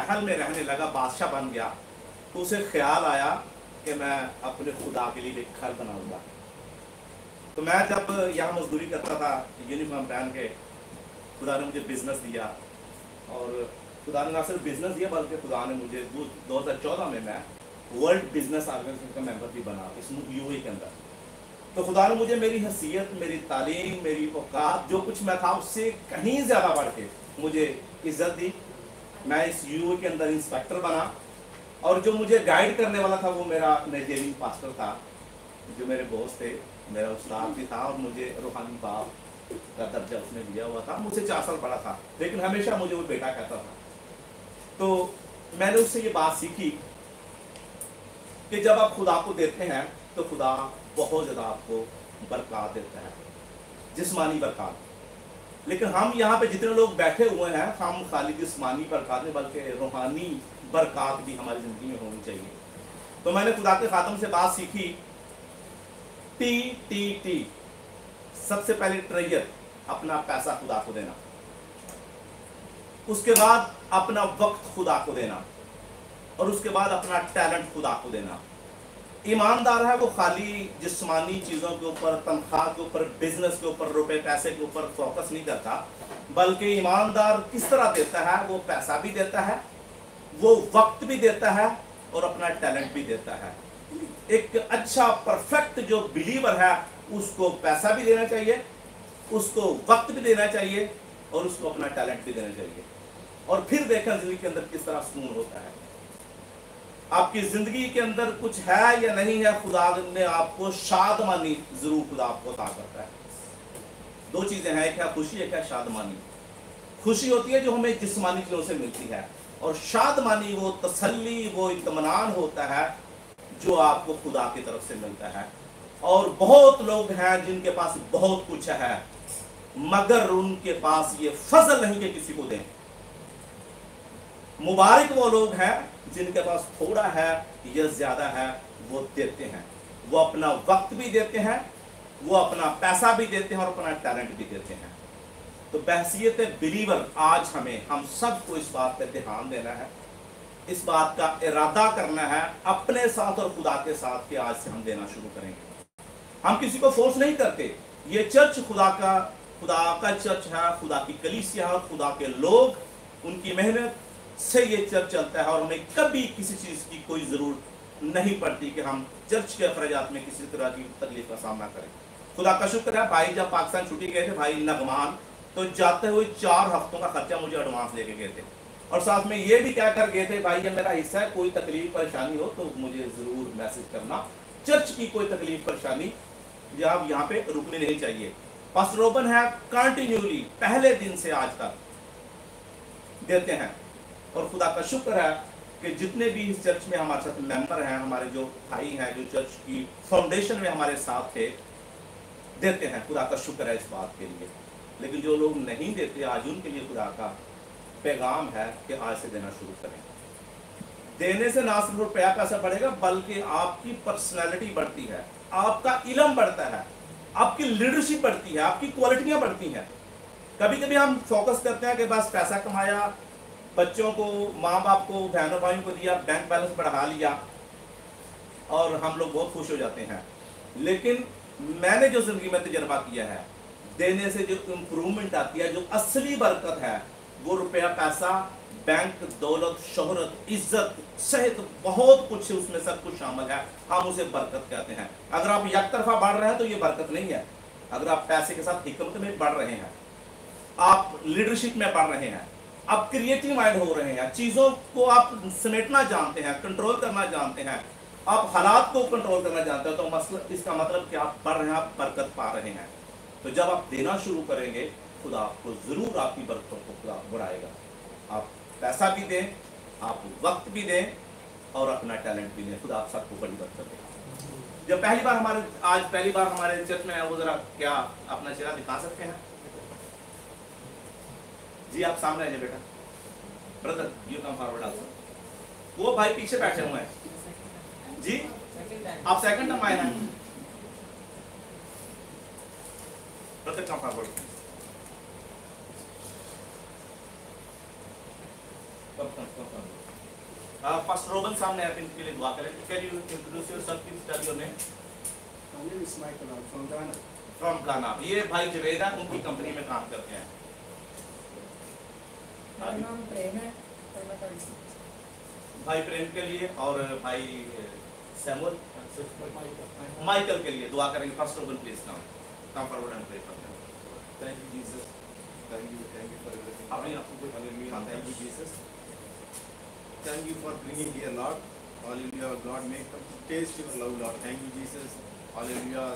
महल में रहने लगा, बादशाह बन गया। तो उसे ख्याल आया कि मैं अपने खुदा के लिए एक घर बनाऊँगा। तो मैं जब यहाँ मजदूरी करता था, यूनिफॉर्म पहन के, खुदा ने मुझे बिज़नेस दिया। और खुदा ने ना सिर्फ़ बिज़नेस दिया, बल्कि खुदा ने मुझे दो हज़ार चौदह में मैं वर्ल्ड बिज़नेस ऑर्गेनाइजेशन का मेंबर भी बना, इस यूए के अंदर। तो खुदा ने मुझे मेरी हैसियत, मेरी तालीम, मेरी औकात, जो कुछ मैं था, उससे कहीं ज़्यादा बढ़ के मुझे इज़्ज़त दी। मैं इस यूए के अंदर इंस्पेक्टर बना और जो मुझे गाइड करने वाला था वो मेरा नाइजेरियन पास्टर था, जो मेरे बॉस थे, मेरा उस्ताद भी था और मुझे रूहानी बाप का दर्जा उसने दिया हुआ था। मुझसे चार साल बड़ा था, लेकिन हमेशा मुझे वो बेटा कहता था। तो मैंने उससे ये बात सीखी कि जब आप खुदा को देते हैं तो खुदा बहुत ज़्यादा आपको बरकत देता है, जिसमानी बरकत। लेकिन हम यहाँ पे जितने लोग बैठे हुए हैं, हम खाली जिस्मानी बरकत नहीं, बल्कि रूहानी बरकत भी हमारी ज़िंदगी में होनी चाहिए। तो मैंने खुदा के खातम से बात सीखी। T T T. सबसे पहले ट्रेजर अपना पैसा खुदा को देना। उसके बाद अपना वक्त खुदा को देना। और उसके बाद अपना टैलेंट खुदा को देना। ईमानदार है वो खाली जिसमानी चीज़ों के ऊपर, तनख्वाह के ऊपर बिज़नेस के ऊपर, रुपए, पैसे के ऊपर फोकस नहीं करता, बल्कि ईमानदार किस तरह देता है, वो पैसा भी देता है, वो वक्त भी देता है और अपना टैलेंट भी देता है। एक अच्छा परफेक्ट जो बिलीवर है, उसको पैसा भी देना चाहिए, उसको वक्त भी देना चाहिए और उसको अपना टैलेंट भी देना चाहिए। और फिर देखा ज़िंदगी के अंदर किस तरह सुकून होता है। आपकी ज़िंदगी के अंदर कुछ है या नहीं है, खुदा ने आपको शादमानी ज़रूर खुदा आपको अता करता है। दो चीज़ें हैं है खुशी है शादमानी। खुशी होती है जो हमें जिस्मानी चीज़ों से मिलती है। और शादमानी वो तसल्ली, वो इतमान होता है जो आपको खुदा की तरफ़ से मिलता है। और बहुत लोग हैं जिनके पास बहुत कुछ है, मगर उनके पास ये फजल नहीं कि किसी को दें। मुबारक वो लोग हैं जिनके पास थोड़ा है, या ज़्यादा है, वो देते हैं। वो अपना वक्त भी देते हैं, वो अपना पैसा भी देते हैं और अपना टैलेंट भी देते हैं। तो बहसीत बिलीवर आज हमें, हम सबको इस बात पर ध्यान देना है। इस बात का इरादा करना है, अपने साथ और खुदा के साथ कि आज से हम देना शुरू करेंगे। हम किसी को फोर्स नहीं करते। ये चर्च खुदा का खुदा का चर्च है, खुदा की कलीसिया है खुदा के लोग, उनकी मेहनत से ये चर्च चलता है और हमें कभी किसी चीज़ की कोई ज़रूरत नहीं पड़ती कि हम चर्च के अखराज में किसी तरह की तकलीफ़ का सामना करें। खुदा का शुक्र है, भाई जब पाकिस्तान छुट्टी गए थे, भाई नगमान तो जाते हुए चार हफ्तों का खर्चा मुझे एडवांस लेके गए थे। और साथ में ये भी कह कर गए थे, भाई ये मेरा हिस्सा है, कोई तकलीफ़, परेशानी हो तो मुझे ज़रूर मैसेज करना। चर्च की कोई तकलीफ़, परेशानी आप यहाँ पे रुकनी नहीं चाहिए। पास्टर रोबन है कंटिन्यूली पहले दिन से आज तक। देते हैं। और खुदा का शुक्र है कि जितने भी इस चर्च में हमारे साथ मेंबर हैं, हमारे जो भाई हैं, जो चर्च की फाउंडेशन में हमारे साथ थे, देते हैं। खुदा का शुक्र है इस बात के लिए। लेकिन जो लोग नहीं देते आज उनके लिए खुदा का पैगाम है कि आज से देना शुरू करें। देने से ना सिर्फ़ रुपया पैसा बढ़ेगा, बल्कि आपकी पर्सनैलिटी बढ़ती है। आपका इलम बढ़ता है। आपकी लीडरशिप बढ़ती है। आपकी क्वालिटियाँ बढ़ती हैं। कभी कभी हम फोकस करते हैं कि बस पैसा कमाया बच्चों को माँ बाप को, बहनों भाइयों को दिया बैंक बैलेंस बढ़ा लिया और हम लोग बहुत खुश हो जाते हैं। लेकिन मैंने जो ज़िंदगी में तजर्बा किया है, देने से जो इम्प्रूवमेंट आती है, जो असली बरकत है, वो रुपया, पैसा बैंक दौलत, शोहरत, इज़्ज़त सहित बहुत कुछ उसमें सब कुछ शामिल है। हम उसे बरकत कहते हैं। अगर आप एक तरफा बढ़ रहे हैं तो ये बरकत नहीं है। अगर आप पैसे के साथ हिकमत में बढ़ रहे हैं, आप लीडरशिप में बढ़ रहे हैं आप क्रिएटिव माइंड हो रहे हैं, चीज़ों को आप समेटना जानते हैं कंट्रोल करना जानते हैं। आप हालात को कंट्रोल करना जानते हैं तो मतलब इसका मतलब कि आप बढ़ रहे हैं, आप बरकत पा रहे हैं। तो जब आप देना शुरू करेंगे, खुदा आपको ज़रूर आपकी बरकतों को खुदा बढ़ाएगा। आप पैसा भी दें, आप वक्त भी दें, और अपना टैलेंट भी दें खुदा आप सबको बड़ी बरकत देगा जब पहली बार हमारे, आज पहली बार हमारे चर्च में आए वो जरा क्या अपना चेहरा दिखा सकते हैं? जी आप सामने आइए बेटा। Brother you come forward also वो भाई पीछे बैठे हुए हैं। जी आप सेकंड टाइम आए हैं। ब्रदर कम फॉरवर्ड फ़र्स्ट रोबन सामने आप इनके लिए दुआ करें। Can you introduce yourself please tell your name name is Michael. I'm from Ghana. From Ghana ये भाई जवेद उनकी कंपनी में काम करते हैं। भाई प्रेम के लिए और भाई सैमुअल? माइकल के लिए दुआ करेंगे first open place now comfortable and prayer thank you Jesus thank you thank you for everything आपने आपको कोई हमें मिल thank Jesus thank you for bringing here Lord hallelujah God make taste your love Lord thank you Jesus hallelujah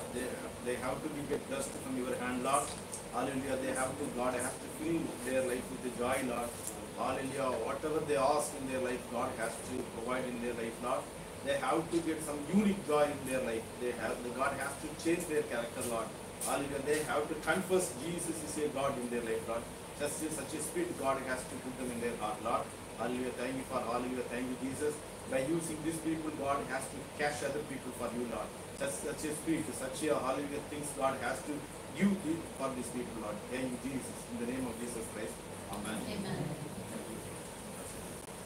they have to be get just from your hand Lord Hallelujah. They have to, God, have to fill their life with the joy, Lord. Hallelujah. Whatever they ask in their life, God has to provide in their life, Lord. They have to get some unique joy in their life. They have, the God has to change their character, Lord. Hallelujah. They have to confess Jesus is a God in their life, Lord. Just such a spirit God has to put them in their heart, Lord. Hallelujah. Thank you for hallelujah. Thank you, Jesus. By using these people, God has to catch other people for you, Lord. Such, such a spirit, such a holy things God has to give it for these people, Lord. Thank you, Jesus. In the name of Jesus Christ. Amen. Amen.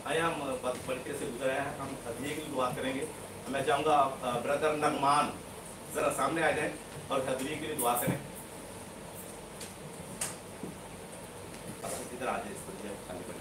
आया हम पढ़ते से गुजरे हैं हम हदिये की दुआ करेंगे मैं चाहूँगा ब्रदर नगमान जरा सामने आ जाएँ और हदिये के लिए दुआ करें इधर आ जाए इस पर जब खाली पड़े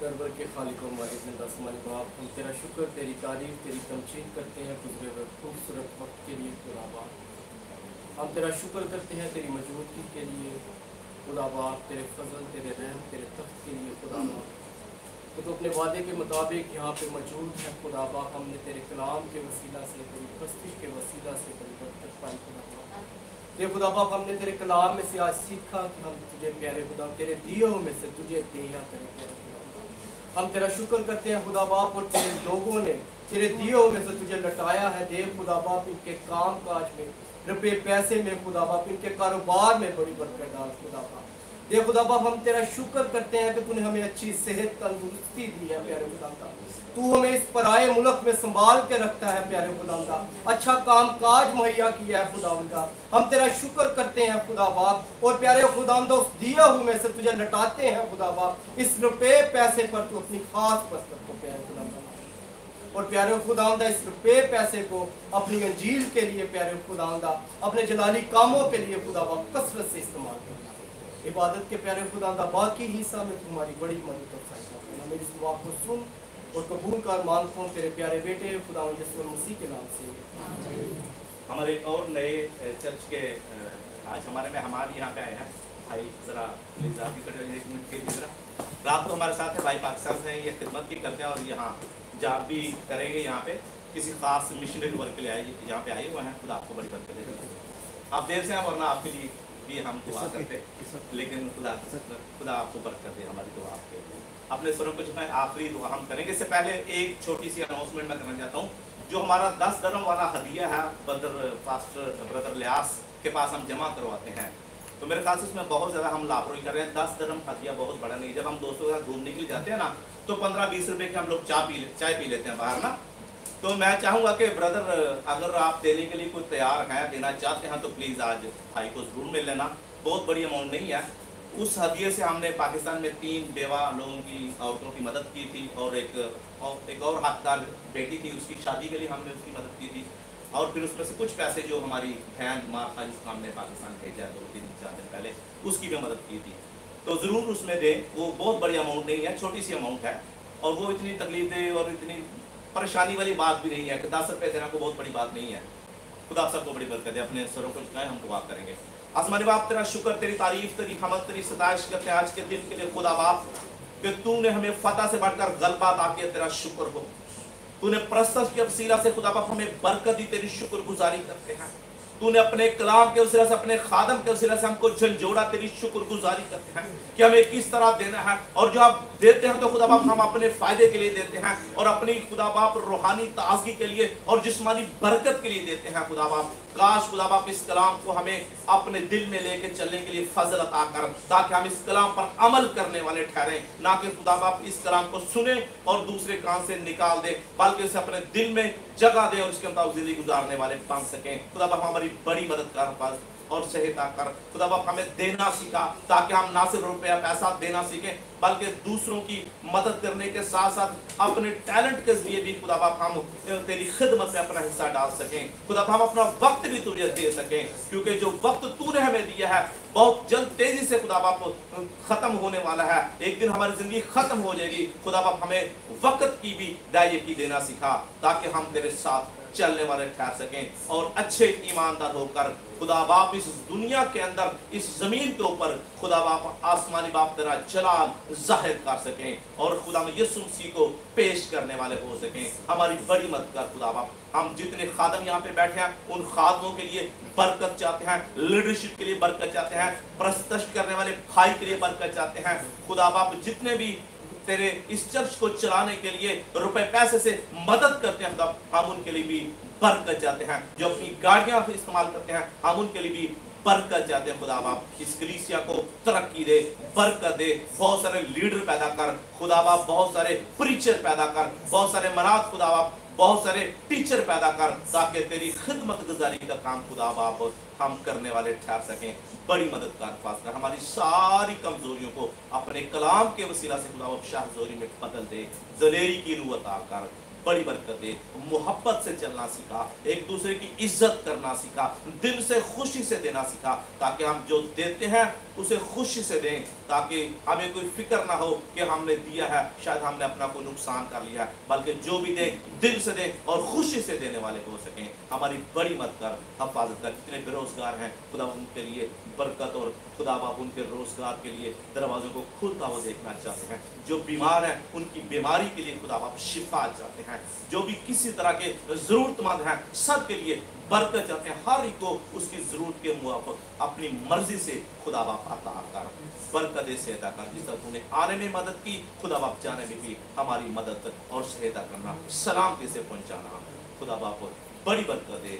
दरबार के खालिक वाहिद बाप हम तेरा शुक्र तेरी तारीफ़ तेरी तमशीद करते हैं गुजरे हुए खूबसूरत वक्त के लिए खुदा बाप। हम तेरा शुक्र करते हैं तेरी मौजूदगी के लिए खुदा बाप तेरे फजल तेरे रहम तेरे तख्त के लिए खुदा बाप। तो, तो अपने वादे के मुताबिक यहाँ पे मौजूद है खुदा बाप। हमने तेरे कलाम के वसीला से तेरी प्रस्तुति के वसीला से तेरी बरकत पाई खुदा बाप। ये खुदा बाप हमने तेरे कलाम में से आज सीखा कि हम तुझे प्यारे खुदा तेरे दियो में से तुझे दिया तेरे प्यारे हम तेरा शुक्र करते हैं, खुदा बाप, और तेरे लोगों ने, तेरे दिए में से तुझे लटाया है। देव खुदा बाप, इनके काम काज में, रुपये, पैसे में, खुदा बाप, इनके कारोबार में बड़ी बरकत डाल, खुदा बाप। देव खुदा बाप, हम तेरा शुक्र करते हैं कि तूने हमें अच्छी सेहत, तंदुरुस्ती दी है, प्यारे खुदा का तू हमें इस पराए मुल्क में संभाल के रखता है प्यारे खुदा अच्छा काम काज मुहैया किया है खुदा का हम तेरा शुक्र करते हैं खुदा बाप। और प्यारे खुदा उस दिया हुए में से तुझे लटाते हैं खुदा बाप। इस रुपये पैसे पर तू अपनी खास बरकत को प्यारे खुदा और प्यारे खुदावंदा, इस रुपये पैसे को अपनी अंजील के लिए प्यारे खुदावंदा, अपने जलाली कामों के लिए खुदा बाप कसरत से इस्तेमाल करना इबादत के प्यारे खुदा बाकी हिस्सा में तुम्हारी बड़ी मदद और मेरी दुआ को सुन और कबूल कर माँगता हूँ तेरे प्यारे बेटे खुदा मसीह के नाम से। हमारे एक और नए चर्च के आज हमारे मेहमान यहाँ पे आए हैं। भाई जरा प्लीज़ आप हो एक मिनट के लिए जरा। रात को हमारे साथ है भाई पाकिस्तान से ये खिदमत भी करते हैं और यहाँ जॉब भी करेंगे यहाँ पे। किसी खास मिशनरी वर्क के लिए आए यहाँ पे आए हुए हैं खुदा आपको बड़ी बरकत दे आप देर से हैं वरना आपके लिए भी हम दुआ करते लेकिन खुदा खुदा आपको बरकत दे हमारी दुआ आपके लिए अपने स्वरों को है आखिरी दुआ हम करेंगे। इससे पहले एक छोटी सी अनाउंसमेंट मैं करना चाहता हूँ, जो हमारा दस दरम वाला हदिया है बदर पास्टर ब्रदर लियास के पास हम जमा करवाते हैं। तो मेरे ख्याल से उसमें बहुत ज़्यादा हम लापरवाही कर रहे हैं। दस दरम हदिया बहुत बड़ा नहीं जब हम दोस्तों के साथ घूमने के लिए जाते हैं ना तो पंद्रह बीस रुपए के हम लोग चाय पी चाय पी लेते हैं बाहर ना। तो मैं चाहूँगा कि ब्रदर अगर आप देने के लिए कुछ तैयार हैं, देना चाहते हैं तो प्लीज़ आज भाई को ज़रूर मिल लेना। बहुत बड़ी अमाउंट नहीं है। उस हदिये से हमने पाकिस्तान में तीन बेवा लोगों की, औरतों की मदद की थी और एक और एक और हकदार बेटी थी, उसकी शादी के लिए हमने उसकी मदद की थी। और फिर उसमें से कुछ पैसे जो हमारी बहन माँ था जिसको हमने पाकिस्तान भेजा दो, तीन, चार दिन पहले, उसकी भी मदद की थी। तो ज़रूर उसमें दें, वो बहुत बड़ी अमाउंट नहीं है छोटी सी अमाउंट है, और वो इतनी तकलीफ़ दे और इतनी परेशानी वाली बात भी नहीं है कि दस रुपये देना को बहुत बड़ी बात नहीं है। खुदा सबको बड़ी बरकत दे, अपने सरों को झुकाए हम दुआ करेंगे। आसमानी बाप, तेरा शुक्र, तेरी तारीफ़, तेरी हमद तेरी सताइश करते आज के दिन के लिए खुदा बाप, कि तूने हमें फतह से बढ़कर गलबा अता किया, तेरा शुक्र हो। तूने प्रस्तुत के वसीला से, खुदा बाप, हमें बरकत दी, तेरी शुक्रगुजारी करते हैं। तूने अपने कलाम के वसीला से, अपने खादम के वसीला से हमको झंझोड़ा, तेरी शुक्रगुजारी करते हैं कि हमें किस तरह देना है। और जो आप देते हैं तो खुदा बाप, हम अपने फ़ायदे के लिए देते हैं और अपनी, खुदा बाप, रूहानी ताजगी के लिए और जिस्मानी बरकत के लिए देते हैं, खुदा बाप। काश खुदा बाप इस कलाम को हमें अपने दिल में लेके चलने के लिए फजल अता कर ताकि हम इस कलाम पर अमल करने वाले ठहरे, ना कि खुदा बाप इस कलाम को सुने और दूसरे कान से निकाल दे, बल्कि उसे अपने दिल में जगह दे और उसके मुताबिक ज़िंदगी गुजारने वाले बन सकें। खुदा हमारी बड़ी मदद कर और सहायता कर खुदा बाप हमें देना सीखा, ताकि हम ना सिर्फ़ रुपया, पैसा देना सीखें, बल्कि दूसरों की मदद करने के साथ साथ अपने टैलेंट के ज़रिए भी खुदा बाप हम तेरी खिदमत में अपना हिस्सा डाल सकें। खुदा बाप हम अपना वक्त भी तुझे दे सकें, क्योंकि जो वक्त तूने हमें दिया है, बहुत जल्द तेज़ी से खुदा बाप खत्म होने वाला है। एक दिन हमारी ज़िंदगी खत्म हो जाएगी, खुदा बाप हमें वक्त की भी दायिकी देना सीखा, ताकि हम तेरे साथ चलने वाले ठहर सकें और अच्छे ईमानदार होकर खुदा बाप इस दुनिया के अंदर, इस ज़मीन के ऊपर खुदा बाप आसमानी बाप तेरा जलाल ज़ाहिर कर सकें और खुदा में यीशु मसीह को पेश करने वाले हो सकें। हमारी बड़ी मदद कर खुदा बाप। हम जितने खादम यहाँ पे बैठे हैं, उन खादमों के लिए बरकत चाहते हैं लीडरशिप के लिए बरकत चाहते हैं, प्रस्तुत करने वाले भाई के लिए बरकत चाहते हैं। खुदा बाप, जितने भी तेरे इस चर्च को चलाने के लिए रुपए पैसे से मदद करते हैं हम उनके लिए भी बरकत चाहते हैं, जो अपनी गाड़ियाँ इस्तेमाल करते हैं, हम उनके लिए भी बरकत चाहते हैं। खुदा बाप, इस कलीसिया को तरक्की दे, बरकत दे। बहुत सारे लीडर पैदा कर, खुदा बाप, बहुत सारे प्रीचर पैदा कर, बहुत सारे मराद, खुदा बाप, बहुत सारे टीचर पैदा कर, ताकि तेरी खिदमत गुजारी का काम खुदा बाप, हम करने वाले ठहर सकें। बड़ी मदद कर पास कर हमारी सारी कमजोरियों को अपने कलाम के वसीला से खुदा बाप, शाहजोरी में बदल दे। दलेरी की रुवत आकर बड़ी बरकत दे। मोहब्बत से चलना सीखा, एक दूसरे की इज़्ज़त करना सीखा, दिल से खुशी से देना सीखा, ताकि हम जो देते हैं, उसे खुशी से दें, ताकि हमें कोई फ़िक्र ना हो कि हमने दिया है, शायद हमने अपना कोई नुकसान कर लिया बल्कि जो भी दें, दिल से दें और खुशी से देने वाले हो सकें। हमारी बड़ी मदद कर, हफाजत कर। जितने बेरोजगार हैं, खुदा उनके लिए बरकत और खुदा बाप उनके रोज़गार के लिए दरवाजों को खुलता हुआ देखना चाहते हैं। जो बीमार हैं, उनकी बीमारी के लिए खुदा बाप शिफा चाहते हैं। जो भी किसी तरह के जरूरतमंद हैं सब के लिए बरकत चाहते हैं। हर एक को उसकी ज़रूरत के मुआफक अपनी मर्ज़ी से खुदा बाप अता कर बरकत से अदा कर जिस तरह तूने आने में मदद की, खुदा बाप जाने में भी हमारी मदद और सहायता करना, सलामती से पहुंचाना। खुदा बाप बड़ी बरकत दे।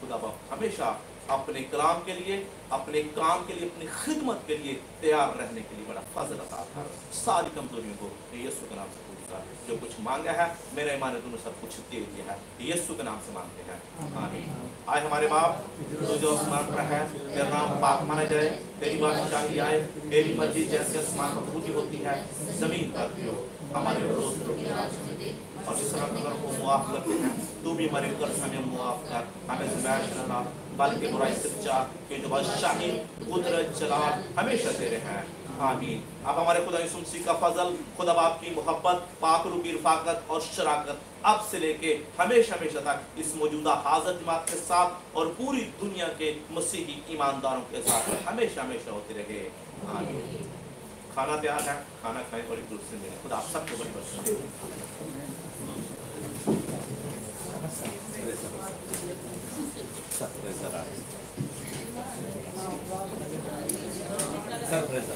खुदा बाप हमेशा अपने कलाम के लिए, अपने काम के लिए, अपनी खिदमत के लिए तैयार रहने के लिए बड़ा फजल अता कर सारी कमजोरियों को यीशु के नाम से कर जो कुछ मांगा है, मेरे ईमान ने तूने सब कुछ दे दिया है। यीशु के नाम से मांगते हैं। आए हमारे बाप, तू जो आसमान पर है, तेरा नाम पाक माना जाए। तेरी बादशाही आए। तेरी मर्ज़ी जैसे आसमान पर पूरी होती है, ज़मीन पर भी हो। हमारे और जिस तरह को मुआफ करते हैं, तू भी हमारे कर्ज हमें मुआफ कर। हमें जुबैश बल्कि बुराई सच्चा के जो बादशाही कुदरत जलाल हमेशा तेरे हैं। आमीन। अब हमारे खुदा यीशु मसीह का फजल, खुदा बाप की मोहब्बत पाकरू की रफाकत और शराकत अब से लेके हमेशा हमेशा तक इस मौजूदा हाजर जमात के साथ और पूरी दुनिया के मसीही ईमानदारों के साथ हमेशा हमेशा होते रहे। आमीन। खाना तैयार है, खाना खाएँ और एक दूसरे मिलें खुदा, आप सबको बड़ी बरकत दे। चलो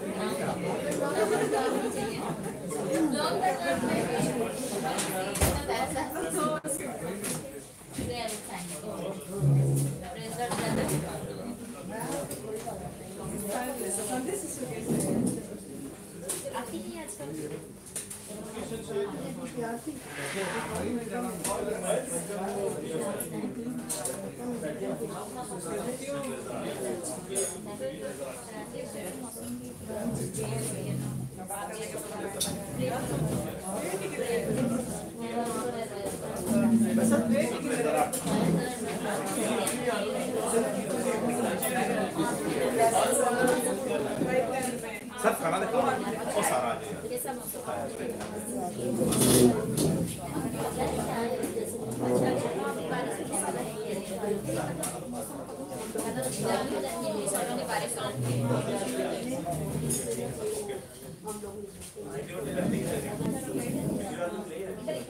सर खाना दिखाओ और सारा आ जाएगा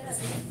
मैं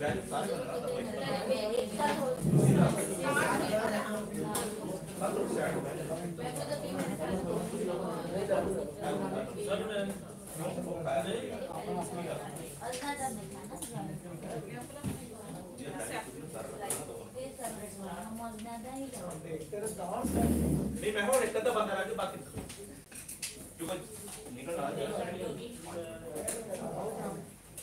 वैल्यू सारे बन रहा था वही नहीं मैं और एक